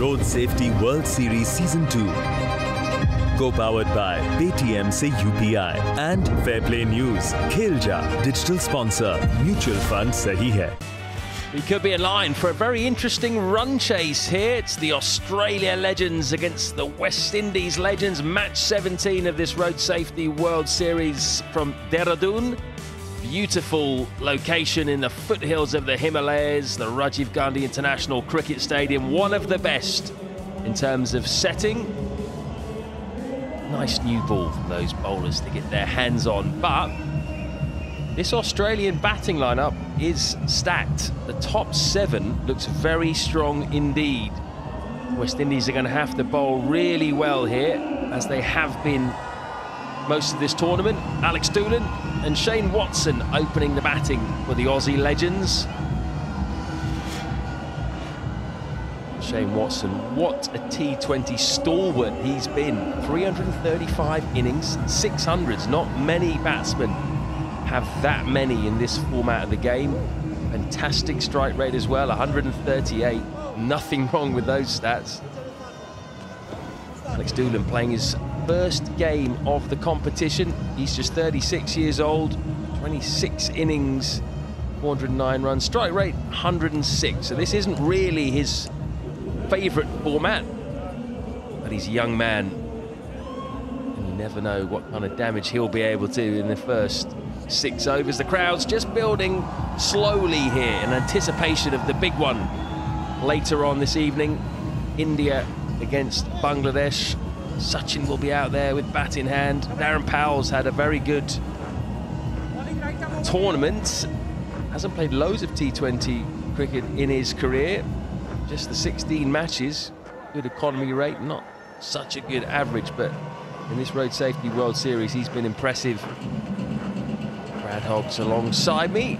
Road Safety World Series Season 2. Co-powered by Paytm Say UPI and Fairplay News, Khelja, digital sponsor, mutual fund Sahi Hai. We could be in line for a very interesting run chase here. It's the Australia Legends against the West Indies Legends, match 17 of this Road Safety World Series from Dehradun. Beautiful location in the foothills of the Himalayas, the Rajiv Gandhi International Cricket Stadium, one of the best in terms of setting. Nice new ball for those bowlers to get their hands on, but this Australian batting lineup is stacked. The top seven looks very strong indeed. West Indies are going to have to bowl really well here, as they have been most of this tournament. Alex Doolan and Shane Watson opening the batting for the Aussie legends. Shane Watson, what a T20 stalwart he's been. 335 innings, 600s. Not many batsmen have that many in this format of the game. Fantastic strike rate as well, 138. Nothing wrong with those stats. Alex Doolan playing his first game of the competition. He's just 36 years old, 26 innings, 409 runs, strike rate 106. So this isn't really his favourite format, but he's a young man, and you never know what kind of damage he'll be able to in the first six overs. The crowd's just building slowly here in anticipation of the big one later on this evening. India against Bangladesh. Sachin will be out there with bat in hand. Darren Powell's had a very good tournament. Hasn't played loads of T20 cricket in his career. Just the 16 matches. Good economy rate, not such a good average, but in this Road Safety World Series, he's been impressive. Brad Hogg's alongside me.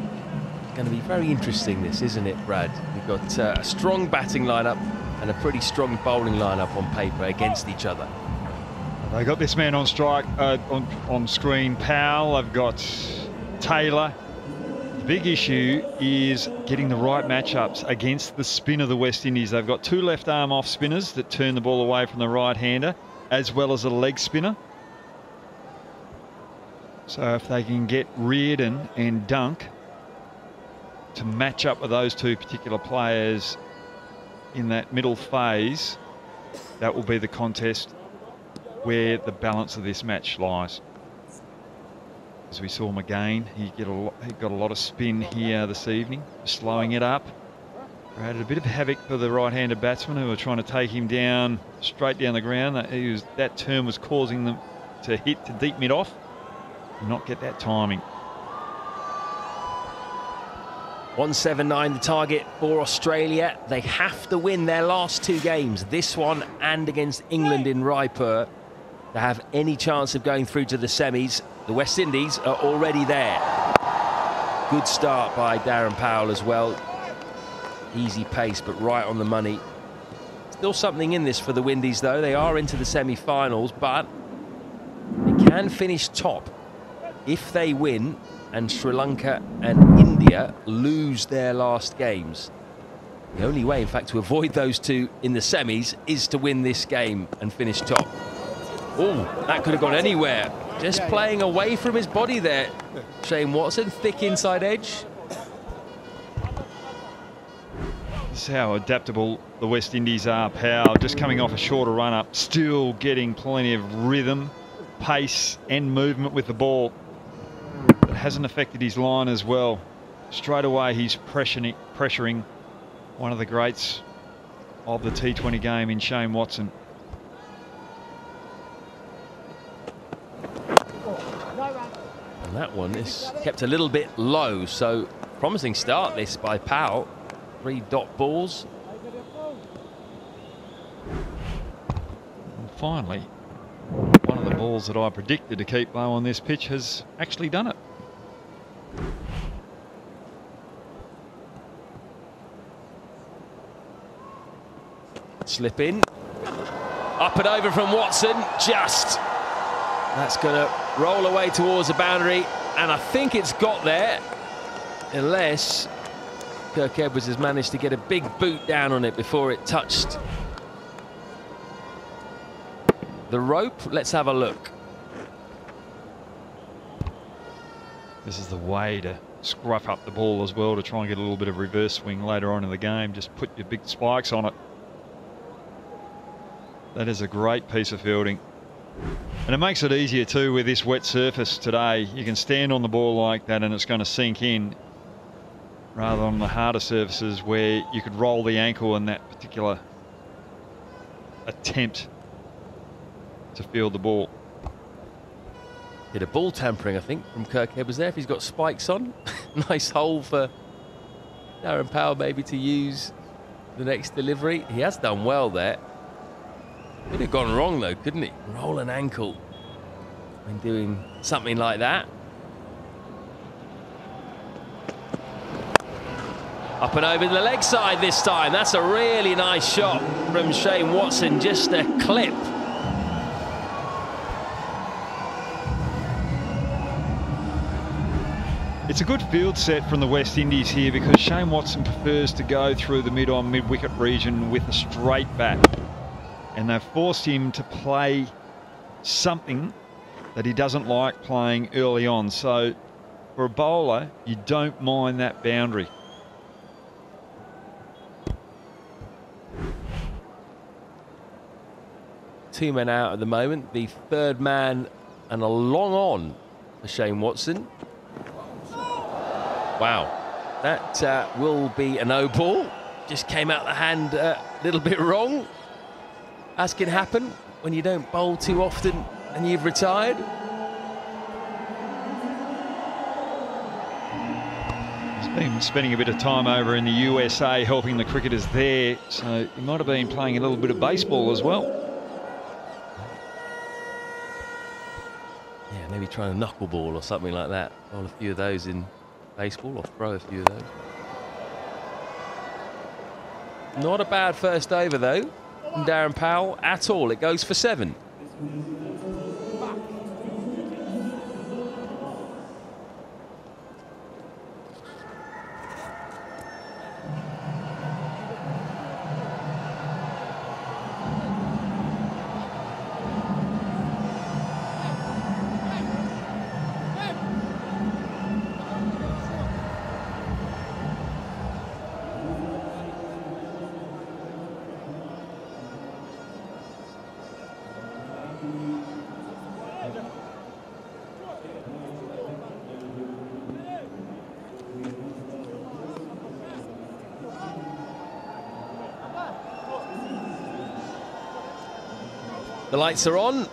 Going to be very interesting, this, isn't it, Brad? We've got uh, a strong batting lineup and a pretty strong bowling lineup on paper against each other. They got this man on strike uh, on on screen, Powell. I've got Taylor. The big issue is getting the right matchups against the spin of the West Indies. They've got two left arm off spinners that turn the ball away from the right hander, as well as a leg spinner. So if they can get Reardon and Dunk to match up with those two particular players in that middle phase, that will be the contest where the balance of this match lies. As we saw him again, he, get a lot, he got a lot of spin here this evening, slowing it up. Created a bit of havoc for the right-handed batsmen who were trying to take him down, straight down the ground. That, was, that turn was causing them to hit to deep mid-off, not get that timing. 179 the target for Australia. They have to win their last two games, this one and against England in Raipur, to have any chance of going through to the semis. The West Indies are already there. Good start by Darren Powell as well. Easy pace, but right on the money. Still something in this for the Windies, though. They are into the semi-finals, but they can finish top if they win and Sri Lanka and India lose their last games. The only way, in fact, to avoid those two in the semis is to win this game and finish top. Oh, that could have gone anywhere. Just playing away from his body there. Shane Watson, thick inside edge. This is how adaptable the West Indies are. Powell just coming off a shorter run up, still getting plenty of rhythm, pace and movement with the ball. It hasn't affected his line as well. Straight away he's pressuring, pressuring one of the greats of the T20 game in Shane Watson. That one is kept a little bit low, so promising start this by Powell. Three dot balls. And finally, one of the balls that I predicted to keep low on this pitch has actually done it. Slip in. Up and over from Watson. Just. That's going to roll away towards the boundary. And I think it's got there. Unless Kirk Edwards has managed to get a big boot down on it before it touched the rope. Let's have a look. This is the way to scruff up the ball as well to try and get a little bit of reverse swing later on in the game. Just put your big spikes on it. That is a great piece of fielding. And it makes it easier too with this wet surface today. You can stand on the ball like that and it's going to sink in rather than the harder surfaces where you could roll the ankle in that particular attempt to field the ball. Did a ball tampering, I think, from Kirk Edwards there. If he's got spikes on, nice hole for Darren Powell maybe to use the next delivery. He has done well there. Could have gone wrong though, couldn't he? Roll an ankle when doing something like that. Up and over the leg side this time. That's a really nice shot from Shane Watson. Just a clip. It's a good field set from the West Indies here because Shane Watson prefers to go through the mid-on, mid-wicket region with a straight bat. And they've forced him to play something that he doesn't like playing early on. So for a bowler, you don't mind that boundary. Two men out at the moment. The third man and a long on for Shane Watson. Wow. That uh, will be a no ball. Just came out the hand a uh, little bit wrong. As can happen when you don't bowl too often and you've retired. He's been spending a bit of time over in the USA helping the cricketers there, so he might have been playing a little bit of baseball as well. Yeah, maybe trying a knuckleball or something like that. Bowl a few of those in baseball or throw a few of those. Not a bad first over though from Darren Powell at all. It goes for seven. Lights are on,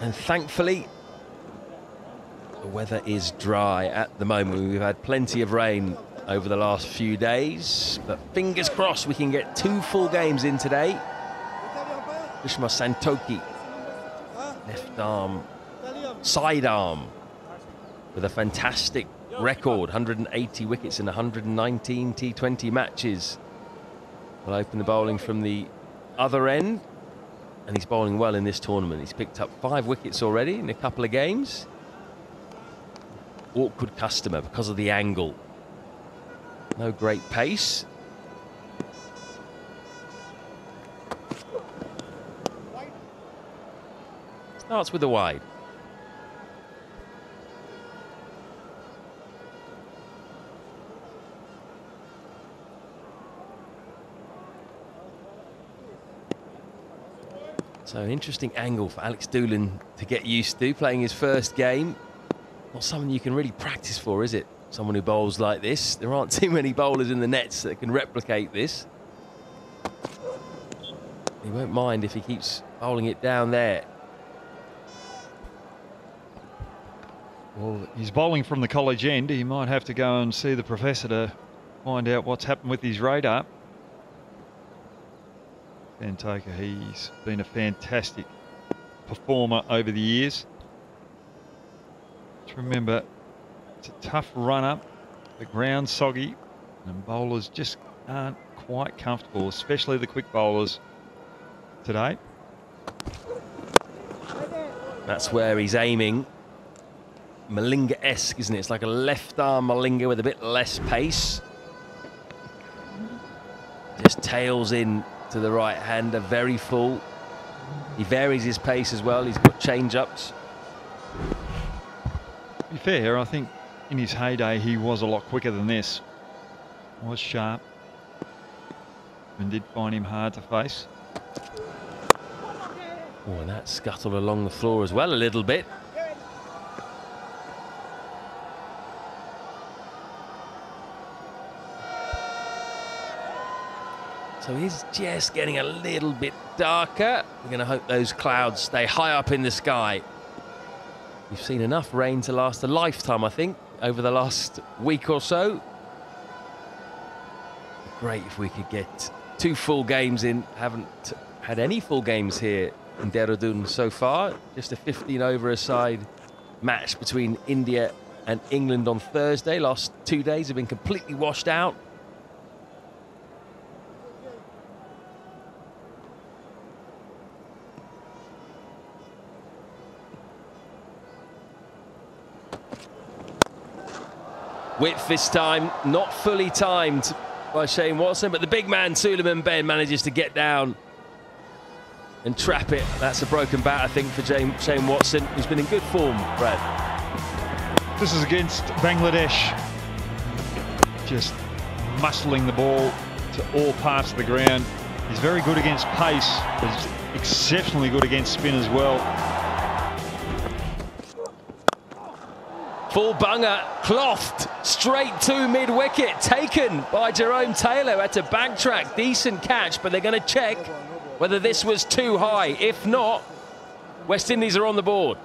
and thankfully, the weather is dry at the moment. We've had plenty of rain over the last few days, but fingers crossed we can get two full games in today. Krishmar Santokie, left arm, side arm, with a fantastic record 180 wickets in 119 T20 matches. Will open the bowling from the other end and he's bowling well in this tournament. He's picked up five wickets already in a couple of games. Awkward customer because of the angle. No great pace. Starts with a wide. So an interesting angle for Alex Doolan to get used to, playing his first game. Not something you can really practice for, is it? Someone who bowls like this. There aren't too many bowlers in the nets that can replicate this. He won't mind if he keeps bowling it down there. Well, he's bowling from the college end. He might have to go and see the professor to find out what's happened with his radar. Santokie, he's been a fantastic performer over the years. Just remember, it's a tough run up, the ground soggy, and bowlers just aren't quite comfortable, especially the quick bowlers today. That's where he's aiming. Malinga-esque, isn't it? It's like a left arm Malinga with a bit less pace. Just tails in to the right hander, very full. He varies his pace as well. He's got change ups. To be fair, I think in his heyday he was a lot quicker than this. Was sharp and did find him hard to face. Oh, and that scuttled along the floor as well a little bit. So he's just getting a little bit darker. We're going to hope those clouds stay high up in the sky. We've seen enough rain to last a lifetime, I think, over the last week or so. Great if we could get two full games in. Haven't had any full games here in Dehradun so far. Just a 15 over a side match between India and England on Thursday. Last two days have been completely washed out. Width this time, not fully timed by Shane Watson, but the big man, Sulieman Benn, manages to get down and trap it. That's a broken bat, I think, for Shane Watson, who's been in good form, Brad. This is against Bangladesh. Just muscling the ball to all parts of the ground. He's very good against pace. He's exceptionally good against spin as well. Full bunger, clothed, straight to mid-wicket, taken by Jerome Taylor. Had to backtrack, decent catch, but they're going to check whether this was too high. If not, West Indies are on the board.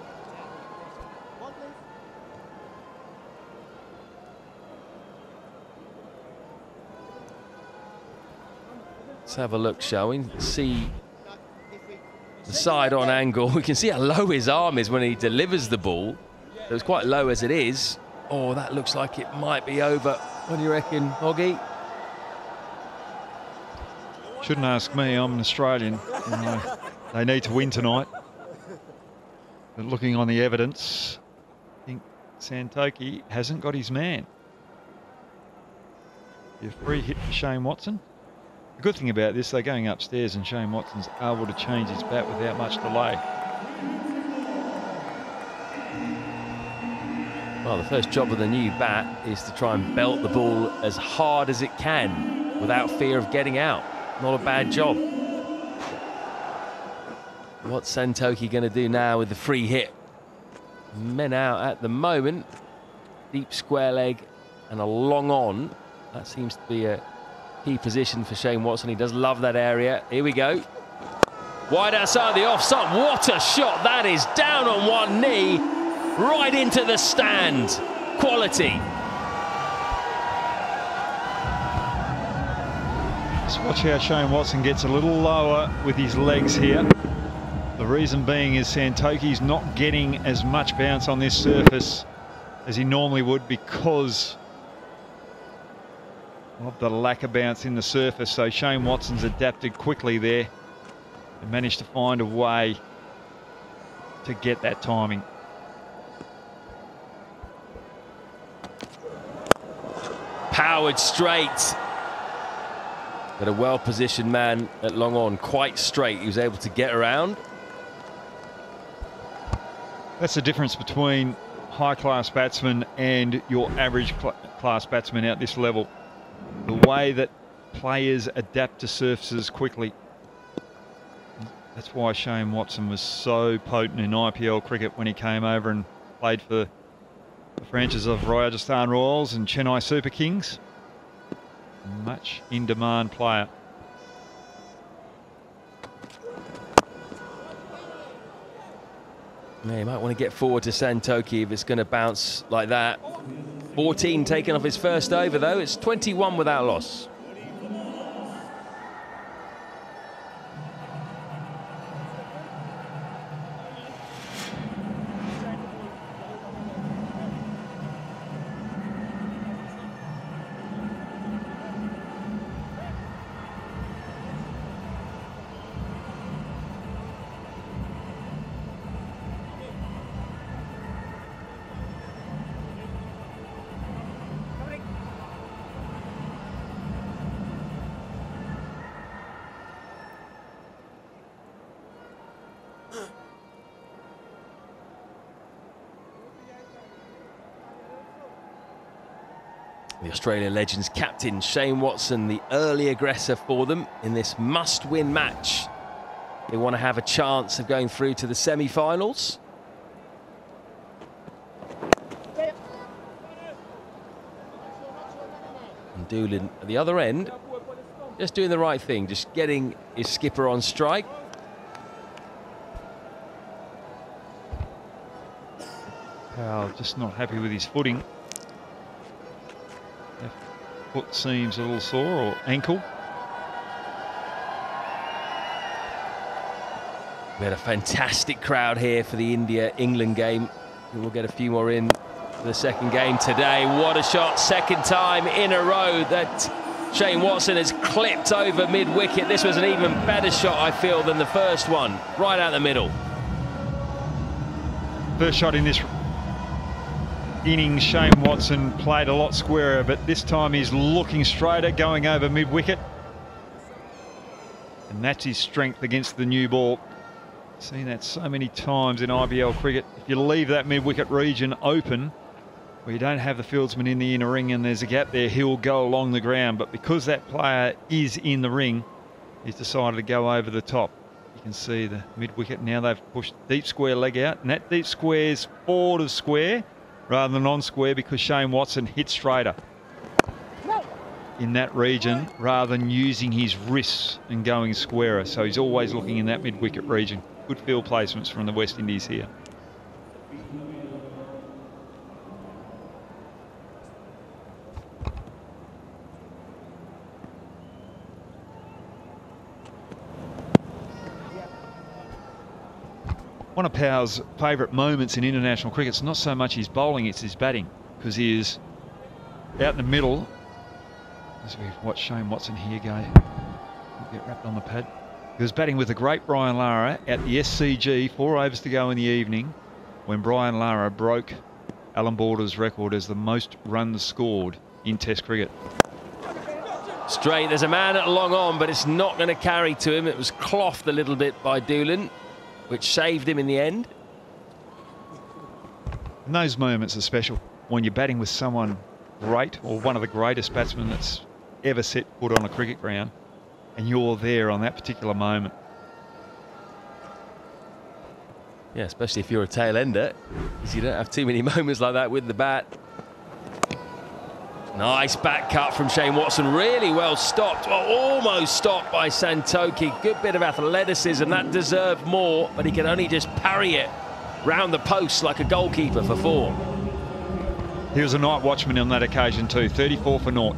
Let's have a look, shall we? See the side on angle. We can see how low his arm is when he delivers the ball. So was quite low as it is. Oh, that looks like it might be over. What do you reckon, Hoggy? Shouldn't ask me, I'm an Australian. Uh, they need to win tonight. But looking on the evidence, I think Santokie hasn't got his man. Your free hit for Shane Watson. The good thing about this, they're going upstairs and Shane Watson's able to change his bat without much delay. Well, the first job of the new bat is to try and belt the ball as hard as it can without fear of getting out. Not a bad job. What's Santokie going to do now with the free hit? Men out at the moment. Deep square leg and a long on. That seems to be a key position for Shane Watson. He does love that area. Here we go. Wide outside the off stump. What a shot that is. Down on one knee right into the stand. Quality. Watch how Shane Watson gets a little lower with his legs here. The reason being is Santokie's not getting as much bounce on this surface as he normally would because of the lack of bounce in the surface. So Shane Watson's adapted quickly there and managed to find a way to get that timing. Powered straight. But a well-positioned man at long on, quite straight. He was able to get around. That's the difference between high-class batsmen and your average cl class batsman at this level. The way that players adapt to surfaces quickly. That's why Shane Watson was so potent in IPL cricket when he came over and played for the franchise of Rajasthan Royals and Chennai Super Kings. Much in demand player. Yeah, you might want to get forward to Santokie if it's going to bounce like that. 14 taken off his first over, though. It's 21 without loss. Australia Legends captain Shane Watson, the early aggressor for them in this must win match. They want to have a chance of going through to the semi finals. And Doolan at the other end, just doing the right thing, just getting his skipper on strike. Powell just not happy with his footing. Foot seems a little sore or ankle. We had a fantastic crowd here for the India-England game. We'll get a few more in for the second game today. What a shot, second time in a row that Shane Watson has clipped over mid-wicket. This was an even better shot, I feel, than the first one, right out the middle. First shot in this innings, Shane Watson played a lot squarer, but this time he's looking straighter, going over mid-wicket. And that's his strength against the new ball. Seen that so many times in IPL cricket. If you leave that mid-wicket region open, where you don't have the fieldsman in the inner ring and there's a gap there, he'll go along the ground. But because that player is in the ring, he's decided to go over the top. You can see the mid-wicket now. They've pushed deep square leg out, and that deep square's forward of square rather than on square because Shane Watson hit straighter in that region rather than using his wrists and going squarer. So he's always looking in that mid-wicket region. Good field placements from the West Indies here. One of Powell's favourite moments in international cricket is not so much his bowling, it's his batting, because he is out in the middle. As we watch Shane Watson here go, get wrapped on the pad. He was batting with the great Brian Lara at the SCG, four overs to go in the evening, when Brian Lara broke Allan Border's record as the most runs scored in Test cricket. Straight, there's a man at long on, but it's not going to carry to him. It was clothed a little bit by Doolan, which saved him in the end. And those moments are special when you're batting with someone great or one of the greatest batsmen that's ever set foot on a cricket ground and you're there on that particular moment. Yeah, especially if you're a tail ender, because you don't have too many moments like that with the bat. Nice back cut from Shane Watson, really well stopped, well, almost stopped by Santokie. Good bit of athleticism, that deserved more, but he can only just parry it round the post like a goalkeeper for four. He was a night watchman on that occasion too, 34 for naught.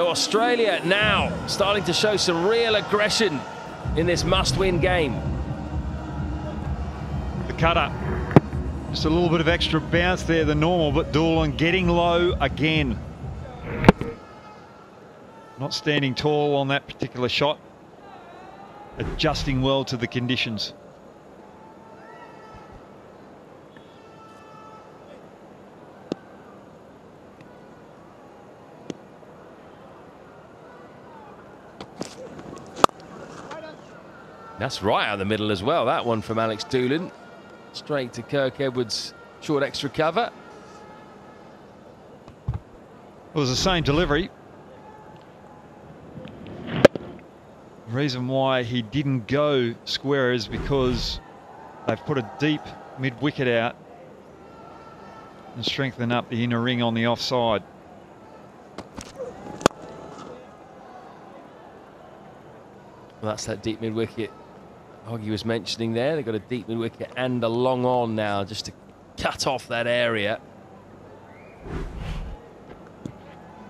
So Australia now starting to show some real aggression in this must-win game. The cutter. Just a little bit of extra bounce there than normal, but Doolan getting low again. Not standing tall on that particular shot. Adjusting well to the conditions. That's right out the middle as well. That one from Alex Doolan. Straight to Kirk Edwards. Short extra cover. It was the same delivery. The reason why he didn't go square is because they've put a deep mid-wicket out and strengthen up the inner ring on the offside. Well, that's that deep mid-wicket Hoggy was mentioning there. They've got a deep wicket and a long on now just to cut off that area.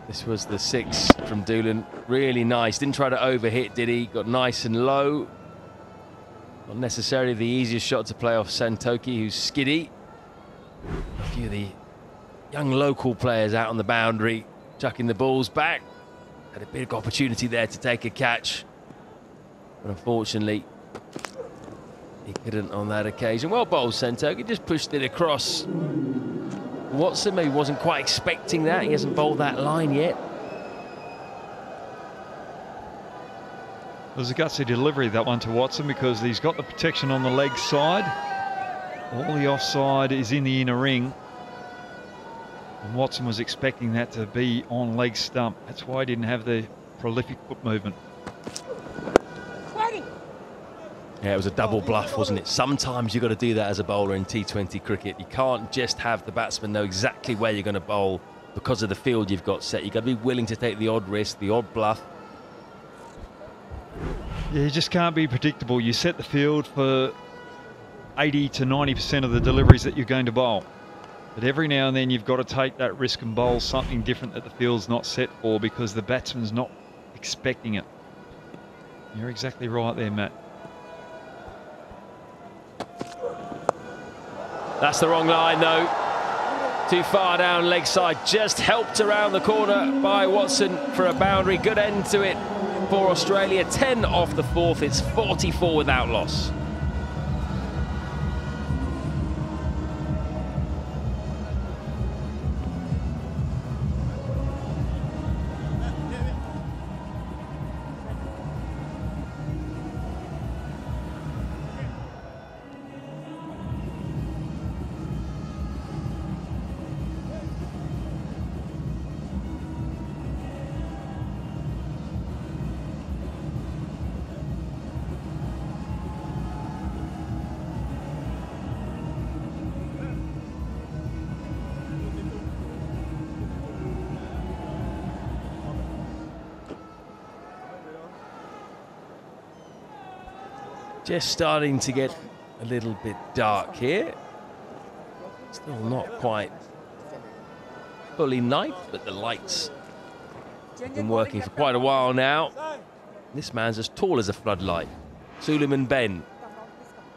This was the six from Doolan. Really nice. Didn't try to overhit, did he? Got nice and low. Not necessarily the easiest shot to play off Santokie, who's skiddy. A few of the young local players out on the boundary, chucking the balls back. Had a big opportunity there to take a catch. But unfortunately, he couldn't on that occasion. Well bowled, Santokie. Just pushed it across. Watson maybe wasn't quite expecting that. He hasn't bowled that line yet. It was a gutsy delivery, that one to Watson, because he's got the protection on the leg side. All the offside is in the inner ring. And Watson was expecting that to be on leg stump. That's why he didn't have the prolific foot movement. Yeah, it was a double bluff, wasn't it? Sometimes you've got to do that as a bowler in T20 cricket. You can't just have the batsman know exactly where you're going to bowl because of the field you've got set. You've got to be willing to take the odd risk, the odd bluff. Yeah, you just can't be predictable. You set the field for 80 to 90% of the deliveries that you're going to bowl. But every now and then you've got to take that risk and bowl something different that the field's not set for because the batsman's not expecting it. You're exactly right there, Matt. That's the wrong line, though. Too far down leg side. Just helped around the corner by Watson for a boundary. Good end to it for Australia. 10 off the fourth. It's 44 without loss. Just starting to get a little bit dark here. Still not quite fully night, but the lights have been working for quite a while now. This man's as tall as a floodlight. Sulieman Benn,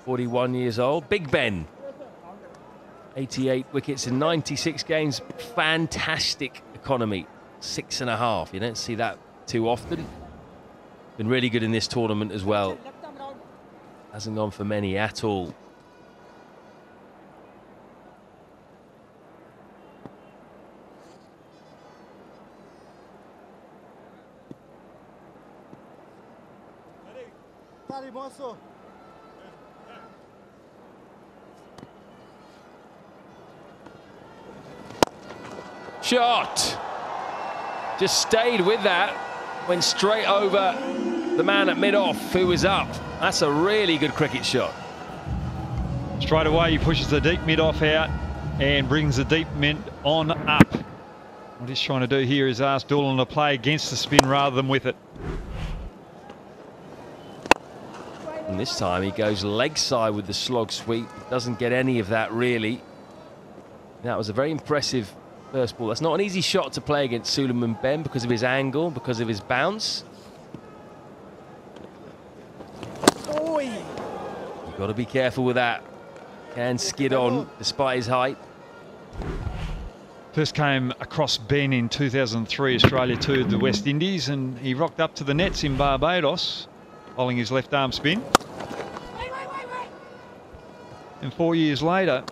41 years old. Big Ben, 88 wickets in 96 games. Fantastic economy, six and a half. You don't see that too often. Been really good in this tournament as well. Hasn't gone for many at all. Shot. Just stayed with that. Went straight over the man at mid-off who was up. That's a really good cricket shot. Straight away, he pushes the deep mid-off out and brings the deep mid on up. What he's trying to do here is ask Doolan to play against the spin rather than with it. And this time he goes leg side with the slog sweep. Doesn't get any of that really. That was a very impressive first ball. That's not an easy shot to play against Sulieman Benn because of his angle, because of his bounce. You've got to be careful with that. Can skid on despite his height. First came across Benn in 2003, Australia toured the West Indies, and he rocked up to the nets in Barbados, bowling his left arm spin. And four years later,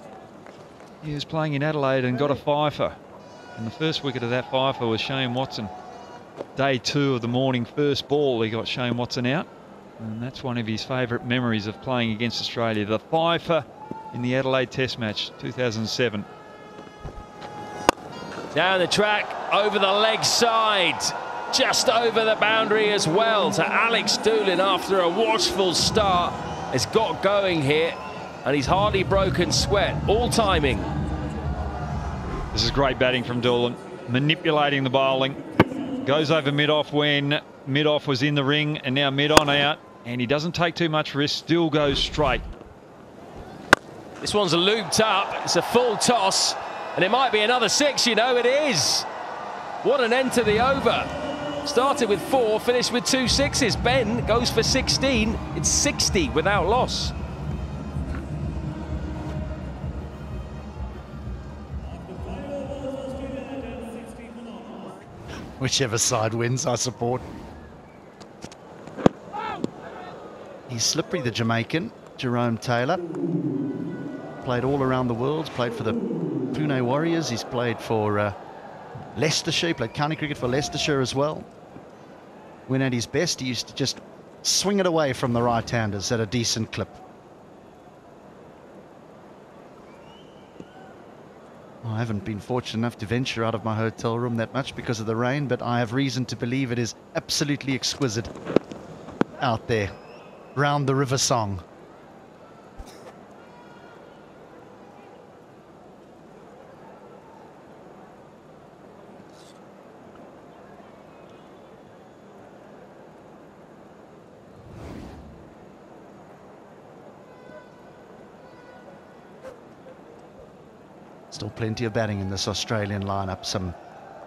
he was playing in Adelaide and got a fifer. And the first wicket of that fifer was Shane Watson. Day two of the morning first ball, he got Shane Watson out. And that's one of his favourite memories of playing against Australia. The fifer in the Adelaide Test match, 2007. Down the track, over the leg side. Just over the boundary as well to Alex Doolan after a watchful start. Has got going here and he's hardly broken sweat. All timing. This is great batting from Doolan. Manipulating the bowling. Goes over mid-off when mid-off was in the ring and now mid-on out and he doesn't take too much risk, still goes straight. This one's looped up, it's a full toss, and it might be another six, you know, it is. What an end to the over. Started with four, finished with two sixes. Benn goes for 16. It's 60 without loss. Whichever side wins, I support. He's slippery, the Jamaican, Jerome Taylor. Played all around the world, played for the Pune Warriors, he's played for uh, Leicestershire, played county cricket for Leicestershire as well. When at his best, he used to just swing it away from the right-handers at a decent clip. I haven't been fortunate enough to venture out of my hotel room that much because of the rain, but I have reason to believe it is absolutely exquisite out there, round the River Song. Still plenty of batting in this Australian lineup. Some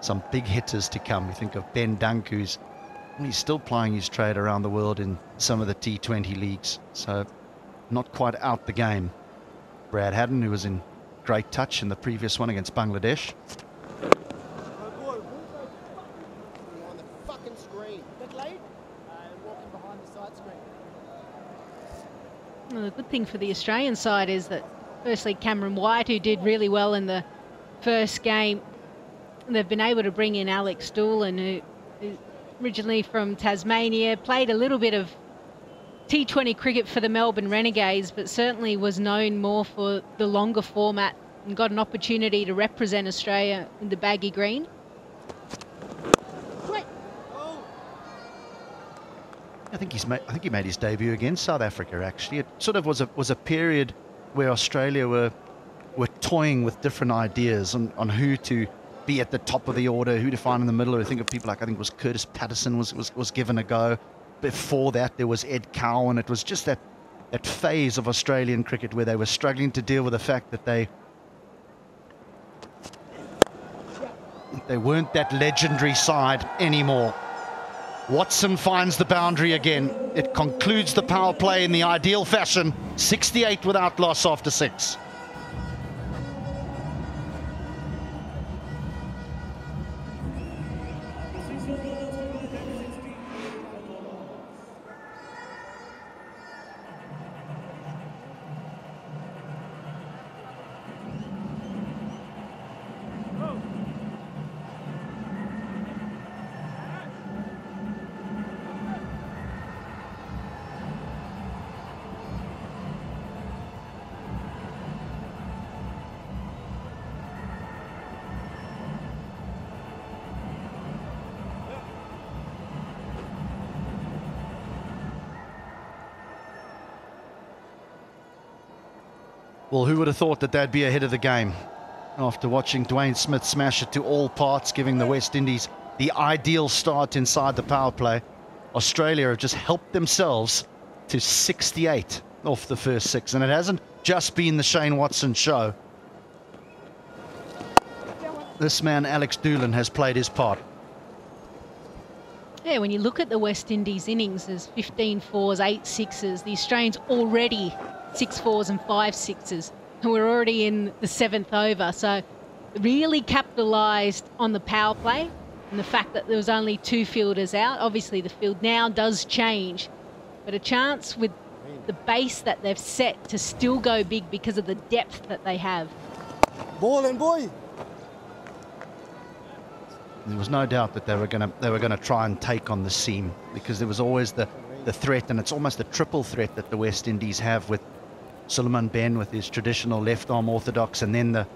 some big hitters to come. We think of Ben Dunk, who's he's still plying his trade around the world in some of the T20 leagues. So not quite out the game. Brad Haddin, who was in great touch in the previous one against Bangladesh. Well, the good thing for the Australian side is that firstly Cameron White, who did really well in the first game, they've been able to bring in Alex Doolan, who, who originally from Tasmania, played a little bit of T20 cricket for the Melbourne Renegades, but certainly was known more for the longer format and got an opportunity to represent Australia in the baggy green. I think he's made, I think he made his debut against South Africa. Actually, it sort of was a was a period where Australia were were toying with different ideas on, on who to be at the top of the order, who to find in the middle. I think of people like I think it was Kurtis Patterson was, was was given a go. Before that, there was Ed Cowan. It was just that that phase of Australian cricket where they were struggling to deal with the fact that they they weren't that legendary side anymore. Watson finds the boundary again. It concludes the power play in the ideal fashion. 68 without loss after six. Who would have thought that they'd be ahead of the game after watching Dwayne Smith smash it to all parts, giving the West Indies the ideal start inside the power play. Australia have just helped themselves to 68 off the first six, and it hasn't just been the Shane Watson show. This man, Alex Doolan, has played his part. Yeah, when you look at the West Indies innings, there's 15 fours, 8 sixes. The Australians already six fours and five sixes. And we're already in the seventh over. So really capitalised on the power play and the fact that there was only two fielders out. Obviously, the field now does change, but a chance with the base that they've set to still go big because of the depth that they have. Ball and boy. There was no doubt that they were going to they were going to try and take on the seam because there was always the the threat, and it's almost a triple threat that the West Indies have with Sulieman Benn with his traditional left arm orthodox, and then the,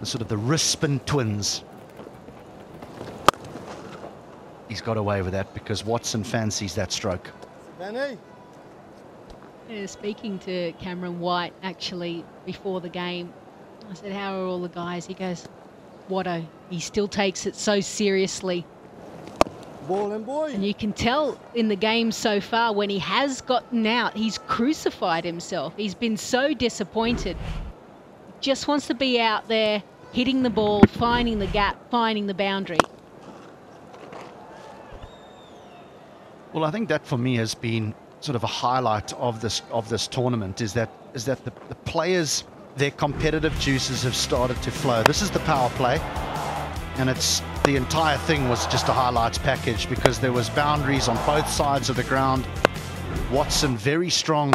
the sort of the wrist spin twins. He's got away with that because Watson fancies that stroke. Benny. Yeah, speaking to Cameron White actually before the game, I said, How are all the guys? He goes, Watto, he still takes it so seriously. Ball and boy. And you can tell in the game so far when he has gotten out, he's crucified himself. He's been so disappointed. Just wants to be out there hitting the ball, finding the gap, finding the boundary. Well, I think that for me has been sort of a highlight of this of this tournament is that is that the, the players their competitive juices have started to flow. This is the power play, and it's the entire thing was just a highlights package because there was boundaries on both sides of the ground. Watson very strong,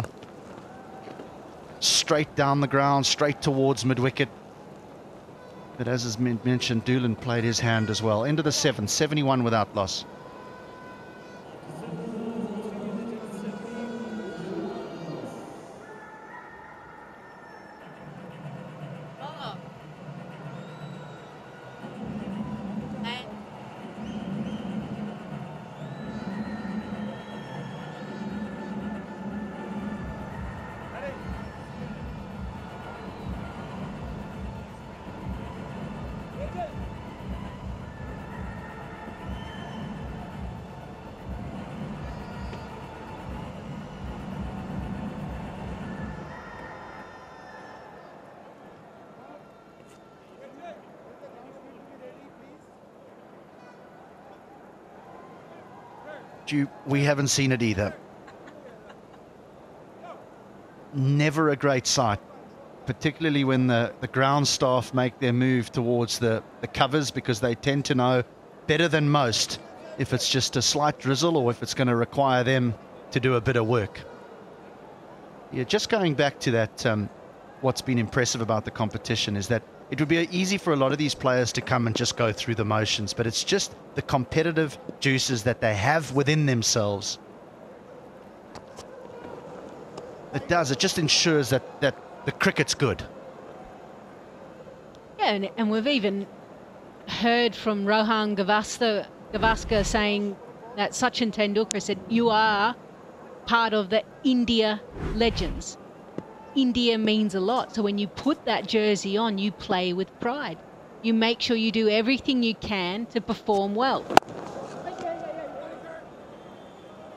straight down the ground, straight towards mid wicket. But as is mentioned, Doolan played his hand as well. Into the seventh, 71 without loss. You, we haven't seen it either. Never a great sight, particularly when the, the ground staff make their move towards the, the covers because they tend to know better than most if it's just a slight drizzle or if it's going to require them to do a bit of work. Yeah, just going back to that, um, what's been impressive about the competition is that it would be easy for a lot of these players to come and just go through the motions, but it's just the competitive juices that they have within themselves. It does. It just ensures that, that the cricket's good. Yeah, and, and we've even heard from Rohan Gavaskar, Gavaskar saying that Sachin Tendulkar said, you are part of the India legends. India means a lot. So when you put that jersey on, you play with pride. You make sure you do everything you can to perform well.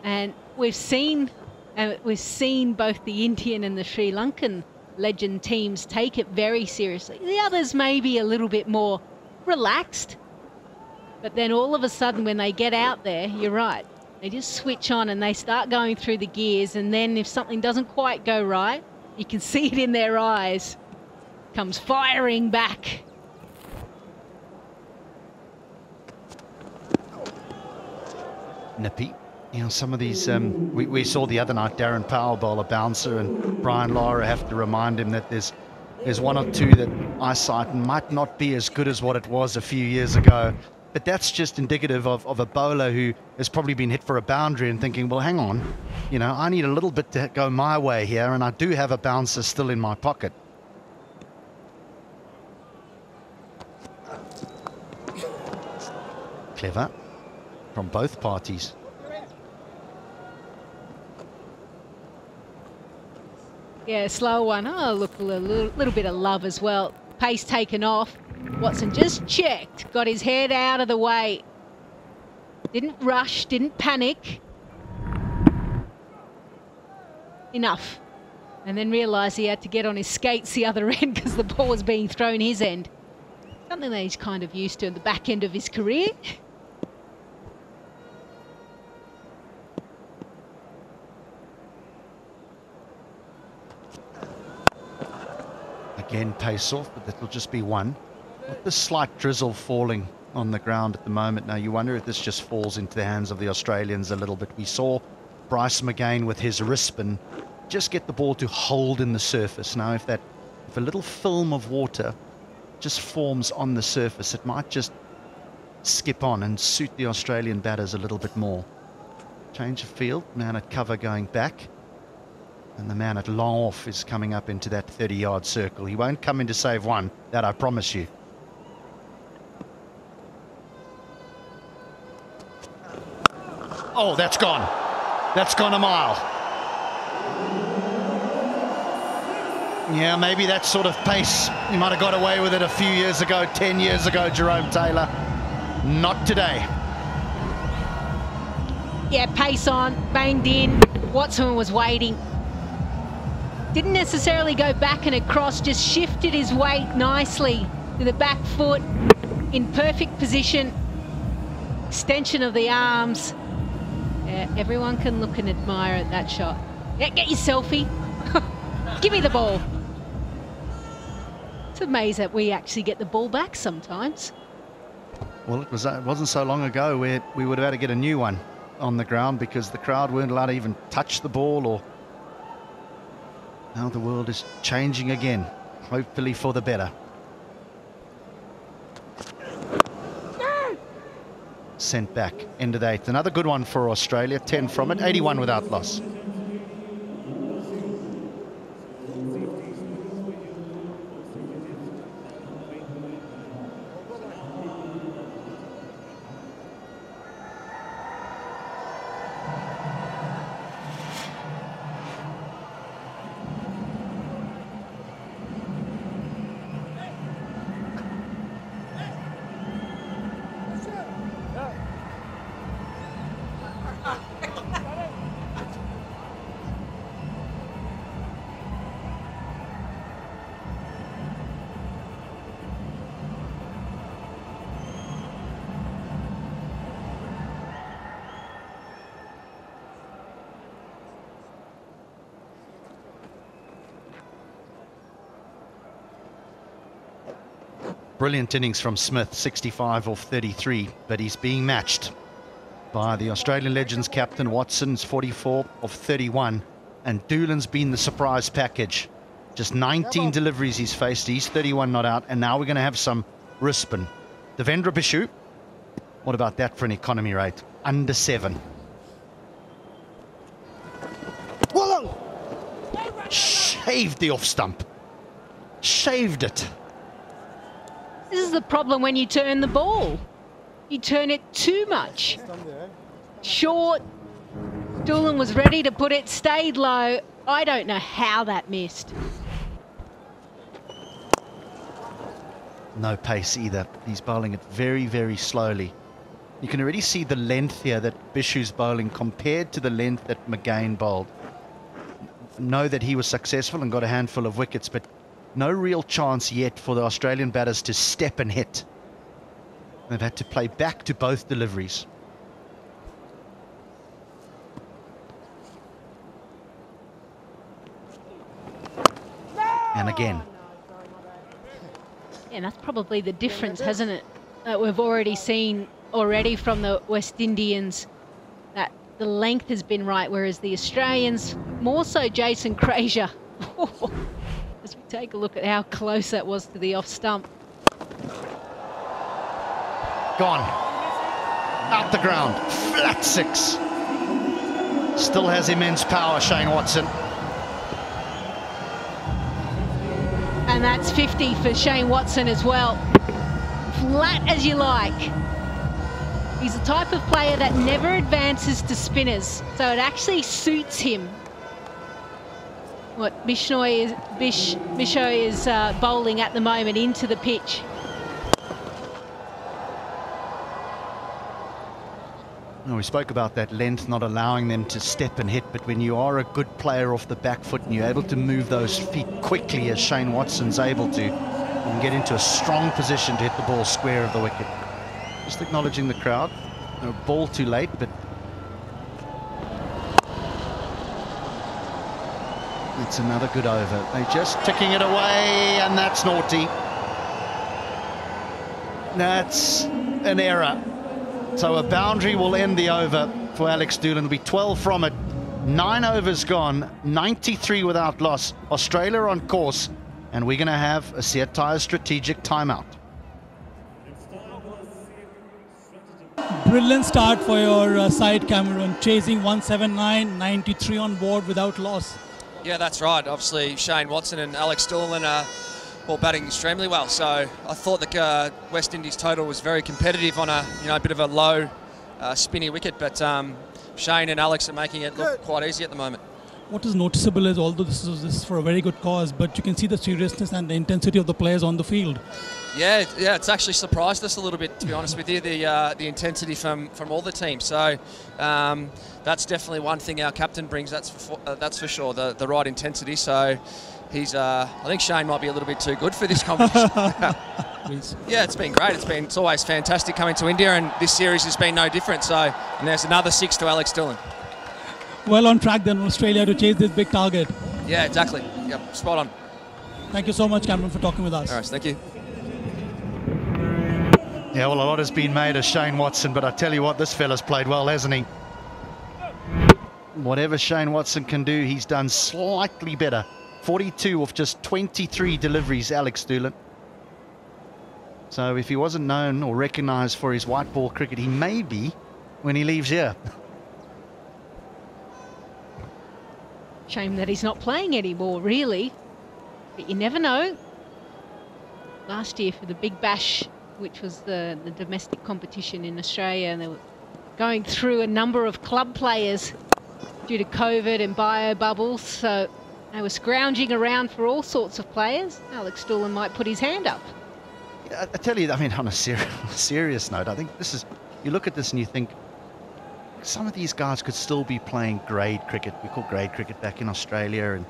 And we've seen, uh, we've seen both the Indian and the Sri Lankan legend teams take it very seriously. The others may be a little bit more relaxed, but then all of a sudden when they get out there, you're right, they just switch on and they start going through the gears. And then if something doesn't quite go right, you can see it in their eyes. Comes firing back. Nippy. You know, some of these, um, we, we saw the other night Darren Powell bowl a bouncer and Brian Lara have to remind him that there's there's one or two that eyesight might not be as good as what it was a few years ago. But that's just indicative of, of a bowler who has probably been hit for a boundary and thinking, well, hang on, you know, I need a little bit to go my way here, and I do have a bouncer still in my pocket. Clever from both parties. Yeah, slow one. Oh, look, a little, little bit of love as well. Pace taken off. Watson just checked, got his head out of the way. Didn't rush, didn't panic. Enough. And then realised he had to get on his skates the other end because the ball was being thrown his end. Something that he's kind of used to in the back end of his career. Again, pace off, but that'll just be one. The slight drizzle falling on the ground at the moment now, you wonder if this just falls into the hands of the Australians a little bit. We saw Bryce McGain with his wrist and just get the ball to hold in the surface. Now, if that, if a little film of water just forms on the surface, it might just skip on and suit the Australian batters a little bit more. Change of field, man at cover going back. And the man at long off is coming up into that 30 yard circle. He won't come in to save one, that I promise you. Oh, that's gone. That's gone a mile. Yeah, maybe that sort of pace, you might have got away with it a few years ago, 10 years ago, Jerome Taylor. Not today. Yeah, pace on, banged in. Watson was waiting. Didn't necessarily go back and across, just shifted his weight nicely to the back foot in perfect position. Extension of the arms Yeah, everyone can look and admire at that shot. Yeah, get your selfie. Give me the ball. It's amazing that we actually get the ball back sometimes. Well, it, was, uh, it wasn't so long ago where we would have had to get a new one on the ground because the crowd weren't allowed to even touch the ball or. Now the world is changing again, hopefully for the better. Sent back, of the eighth. Another good one for Australia, 10 from it, 81 without loss. Brilliant innings from Smith, 65 off 33, but he's being matched by the Australian Legends captain Watson's 44 of 31, and Doolan's been the surprise package. Just 19 deliveries he's faced, he's 31 not out, and now we're going to have some wrist spin. Devendra Bishoo, what about that for an economy rate? Under seven. Shaved the off stump. Shaved it. Is the problem when you turn the ball. You turn it too much. Short. Doolan was ready to put it, stayed low. I don't know how that missed. No pace either. He's bowling it very, very slowly. You can already see the length here that Bishoo's bowling compared to the length that McGain bowled. Know that he was successful and got a handful of wickets, but no real chance yet for the Australian batters to step and hit. They've had to play back to both deliveries. And again. And that's probably the difference, hasn't it? That we've already seen already from the West Indians that the length has been right, whereas the Australians, more so Jason Krejza. Take a look at how close that was to the off stump. Gone. Out the ground. Flat six. Still has immense power, Shane Watson. And that's 50 for Shane Watson as well. Flat as you like. He's the type of player that never advances to spinners, so it actually suits him. What Bishnoi is, Bish, is uh, bowling at the moment into the pitch. Well, we spoke about that length not allowing them to step and hit, but when you are a good player off the back foot and you're able to move those feet quickly as Shane Watson's able to, can get into a strong position to hit the ball square of the wicket. Just acknowledging the crowd. No ball too late, but another good over. They're just ticking it away, and that's naughty. That's an error. So a boundary will end the over for Alex Doolan. It'll be 12 from it. Nine overs gone, 93 without loss. Australia on course, and we're going to have a Siataya strategic timeout. Brilliant start for your uh, side, Cameron. Chasing 179, 93 on board without loss. Yeah, that's right. Obviously, Shane Watson and Alex Doolan are well batting extremely well. So I thought the uh, West Indies total was very competitive on a you know a bit of a low, uh, spinny wicket, but um, Shane and Alex are making it look quite easy at the moment. What is noticeable is, although this is, this is for a very good cause, but you can see the seriousness and the intensity of the players on the field. Yeah, yeah, it's actually surprised us a little bit, to be honest with you, the uh, the intensity from, from all the teams. So um, that's definitely one thing our captain brings. That's for, uh, that's for sure, the the right intensity. So he's. Uh, I think Shane might be a little bit too good for this competition. Yeah, it's been great. It's been. It's always fantastic coming to India, and this series has been no different. So, and there's another six to Alex Doolan. Well on track then Australia to chase this big target. Yeah, exactly. Yep, spot on. Thank you so much, Cameron, for talking with us. All right, thank you. Yeah, well, a lot has been made of Shane Watson, but I tell you what, this fella's played well, hasn't he? Whatever Shane Watson can do, he's done slightly better. 42 of just 23 deliveries, Alex Doolan. So if he wasn't known or recognised for his white ball cricket, he may be when he leaves here. Shame that he's not playing anymore, really. But you never know. Last year for the Big Bash, which was the, the domestic competition in Australia, and they were going through a number of club players due to COVID and bio bubbles. So they were scrounging around for all sorts of players. Alex Doolan might put his hand up. I, I tell you, I mean, on a ser- serious note, I think this is, you look at this and you think, some of these guys could still be playing grade cricket. We call grade cricket back in Australia, and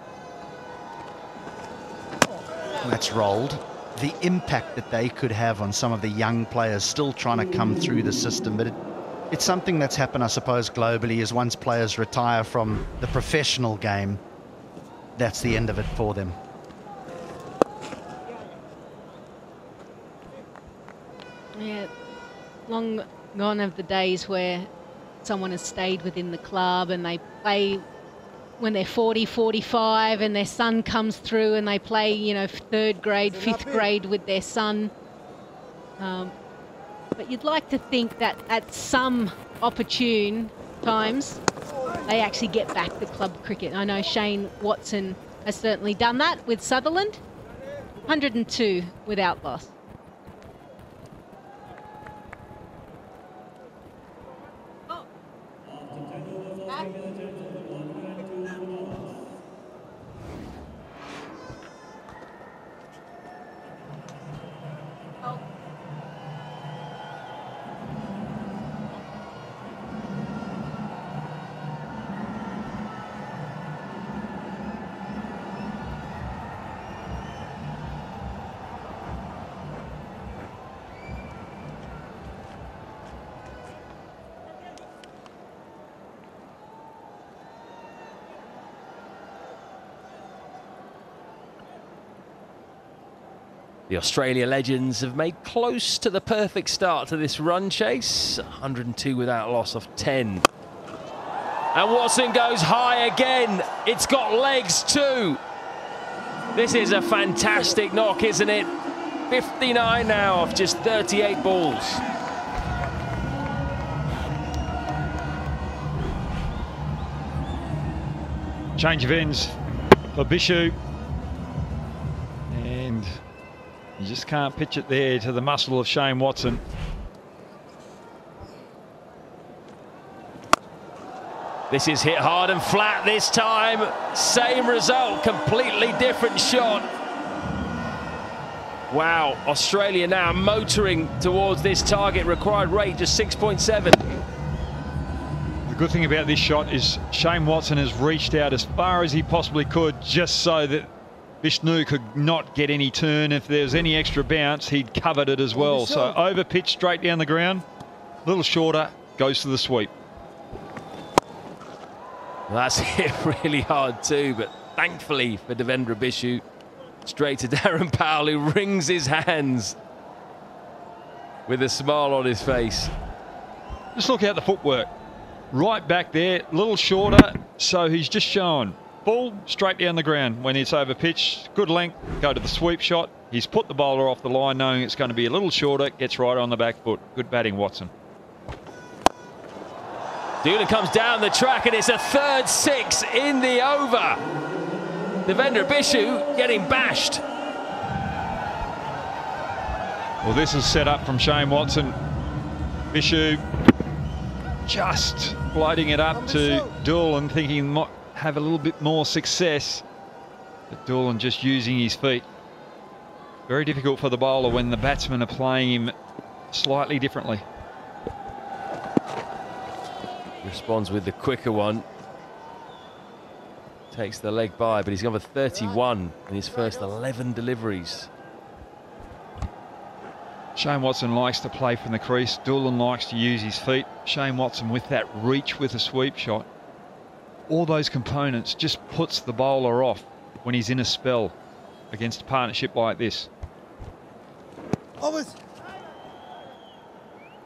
that's rolled. The impact that they could have on some of the young players still trying to come through the system, but it, it's something that's happened, I suppose, globally. Is once players retire from the professional game, that's the end of it for them. Yeah, long gone of the days where someone has stayed within the club and they play when they're 40, 45 and their son comes through and they play, you know, third grade, fifth grade with their son. Um, but you'd like to think that at some opportune times they actually get back the club cricket. I know Shane Watson has certainly done that with Sutherland. 102 without loss. The Australia legends have made close to the perfect start to this run chase. 102 without loss of 10. And Watson goes high again. It's got legs too. This is a fantastic knock, isn't it? 59 now off just 38 balls. Change of ends for Bishoo. You just can't pitch it there to the muscle of Shane Watson. This is hit hard and flat this time. Same result, completely different shot. Wow, Australia now motoring towards this target required rate, just 6.7. The good thing about this shot is Shane Watson has reached out as far as he possibly could just so that Bishoo could not get any turn. If there's any extra bounce, he'd covered it as well. So over pitch, straight down the ground, a little shorter, goes to the sweep. That's hit really hard too, but thankfully for Devendra Bishoo, straight to Darren Powell, who wrings his hands with a smile on his face. Just look at the footwork. Right back there, a little shorter, so he's just shown. Ball straight down the ground when it's over pitch. Good length, go to the sweep shot. He's put the bowler off the line knowing it's going to be a little shorter, gets right on the back foot. Good batting, Watson. Doolan comes down the track and it's a third six in the over. Devendra Bishoo getting bashed. Well, this is set up from Shane Watson. Bishoo just floating it up to Doolan, thinking have a little bit more success. But Doolan just using his feet. Very difficult for the bowler when the batsmen are playing him slightly differently. Responds with the quicker one. takes the leg by, but he's gone for 31 in his first 11 deliveries. Shane Watson likes to play from the crease. Doolan likes to use his feet. Shane Watson with that reach with a sweep shot. All those components just puts the bowler off when he's in a spell against a partnership like this. Overs.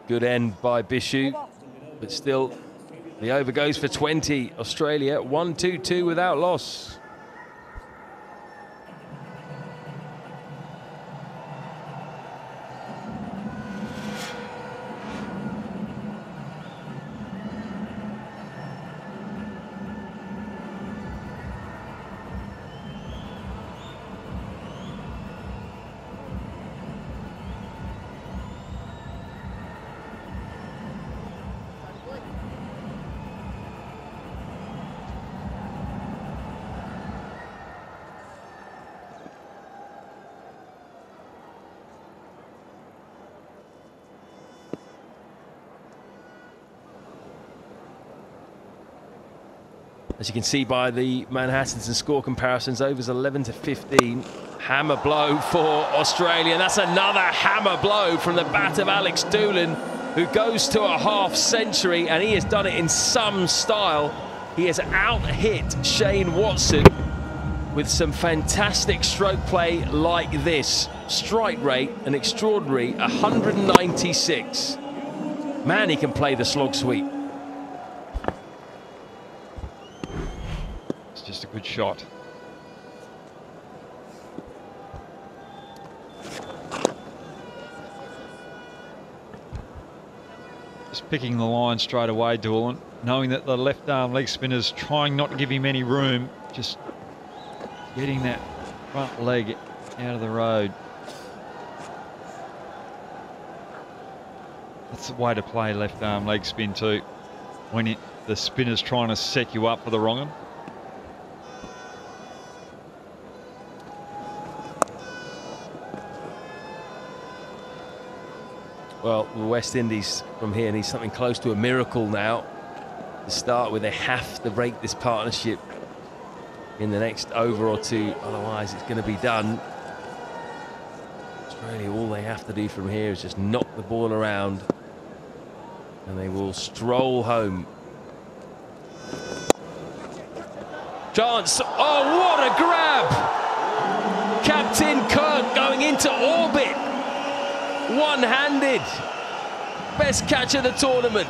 Good end by Bishoo, but still the over goes for 20. Australia 1-2-2 without loss. As you can see by the Manhattans and score comparisons, overs 11 to 15. Hammer blow for Australia. That's another hammer blow from the bat of Alex Doolan, who goes to a half century, and he has done it in some style. He has out hit Shane Watson with some fantastic stroke play like this. Strike rate, an extraordinary 196. Man, he can play the slog sweep. Shot. Just picking the line straight away, Doolan, knowing that the left arm leg spinner is trying not to give him any room, just getting that front leg out of the road. That's the way to play left arm leg spin too. When it, the spinner's trying to set you up for the wrong one. Well, the West Indies from here need something close to a miracle now to start with. They have to break this partnership in the next over or two, otherwise it's going to be done. It's really all they have to do from here is just knock the ball around and they will stroll home. Chance. Oh, what a grab! Captain Kirk going into orbit. One-handed. Best catch of the tournament.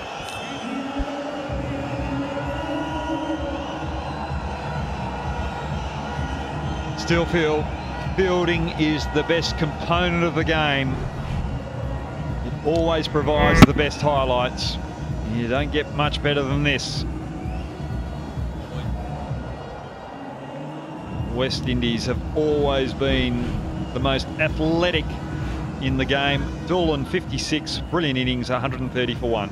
Still feel building is the best component of the game. It always provides the best highlights. You don't get much better than this. West Indies have always been the most athletic in the game. Doolan 56, brilliant innings, 130 for one.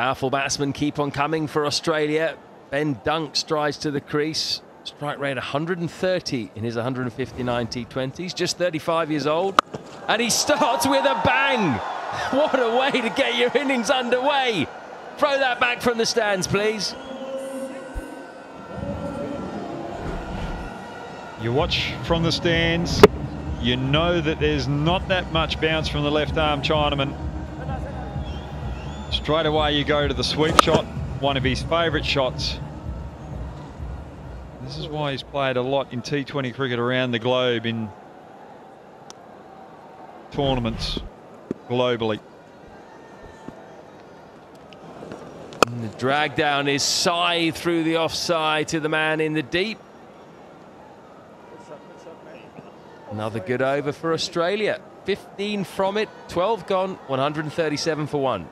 Powerful batsmen keep on coming for Australia. Ben Dunk strides to the crease. Strike rate 130 in his 159 T20s, just 35 years old. And he starts with a bang. What a way to get your innings underway. Throw that back from the stands, please. You watch from the stands, you know that there's not that much bounce from the left arm Chinaman. Straight away you go to the sweep shot. one of his favourite shots. This is why he's played a lot in T20 cricket around the globe in tournaments globally. And the drag down is side through the offside to the man in the deep. Another good over for Australia. 15 from it, 12 gone, 137 for one.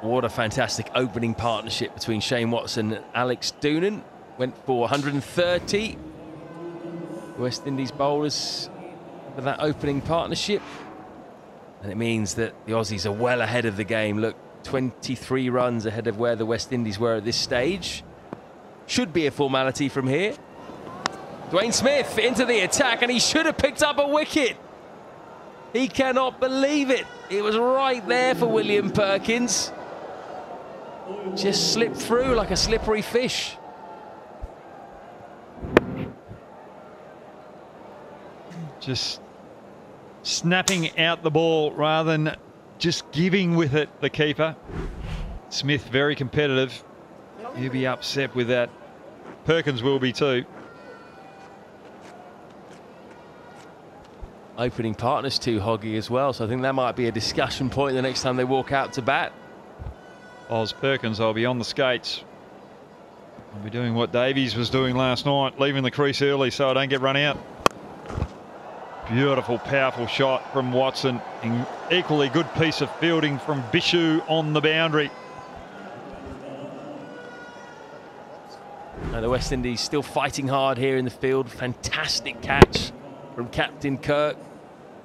What a fantastic opening partnership between Shane Watson and Alex Doolan. Went for 130. West Indies bowlers for that opening partnership. And it means that the Aussies are well ahead of the game. Look, 23 runs ahead of where the West Indies were at this stage. Should be a formality from here. Dwayne Smith into the attack, and he should have picked up a wicket. He cannot believe it. It was right there for William Perkins. Just slipped through like a slippery fish. Just snapping out the ball rather than just giving with it, the keeper. Smith very competitive. He'll be upset with that. Perkins will be too. Opening partners to Hoggy as well, so I think that might be a discussion point the next time they walk out to bat. Oz Perkins, I'll be on the skates. I'll be doing what Davies was doing last night, leaving the crease early so I don't get run out. Beautiful, powerful shot from Watson. And equally good piece of fielding from Bishoo on the boundary. And the West Indies still fighting hard here in the field. Fantastic catch from Captain Kirk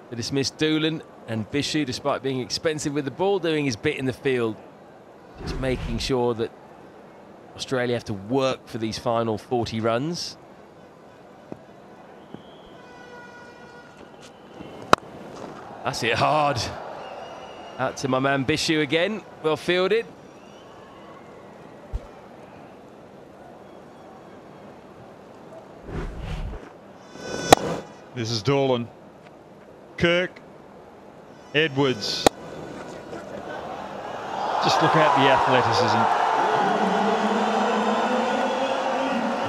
to dismiss Doolan and Bishoo, despite being expensive with the ball, doing his bit in the field. Just making sure that Australia have to work for these final 40 runs. That's it hard. Out to my man Bishoo again. Well fielded. This is Doolan. Kirk. Edwards. Just look at the athleticism.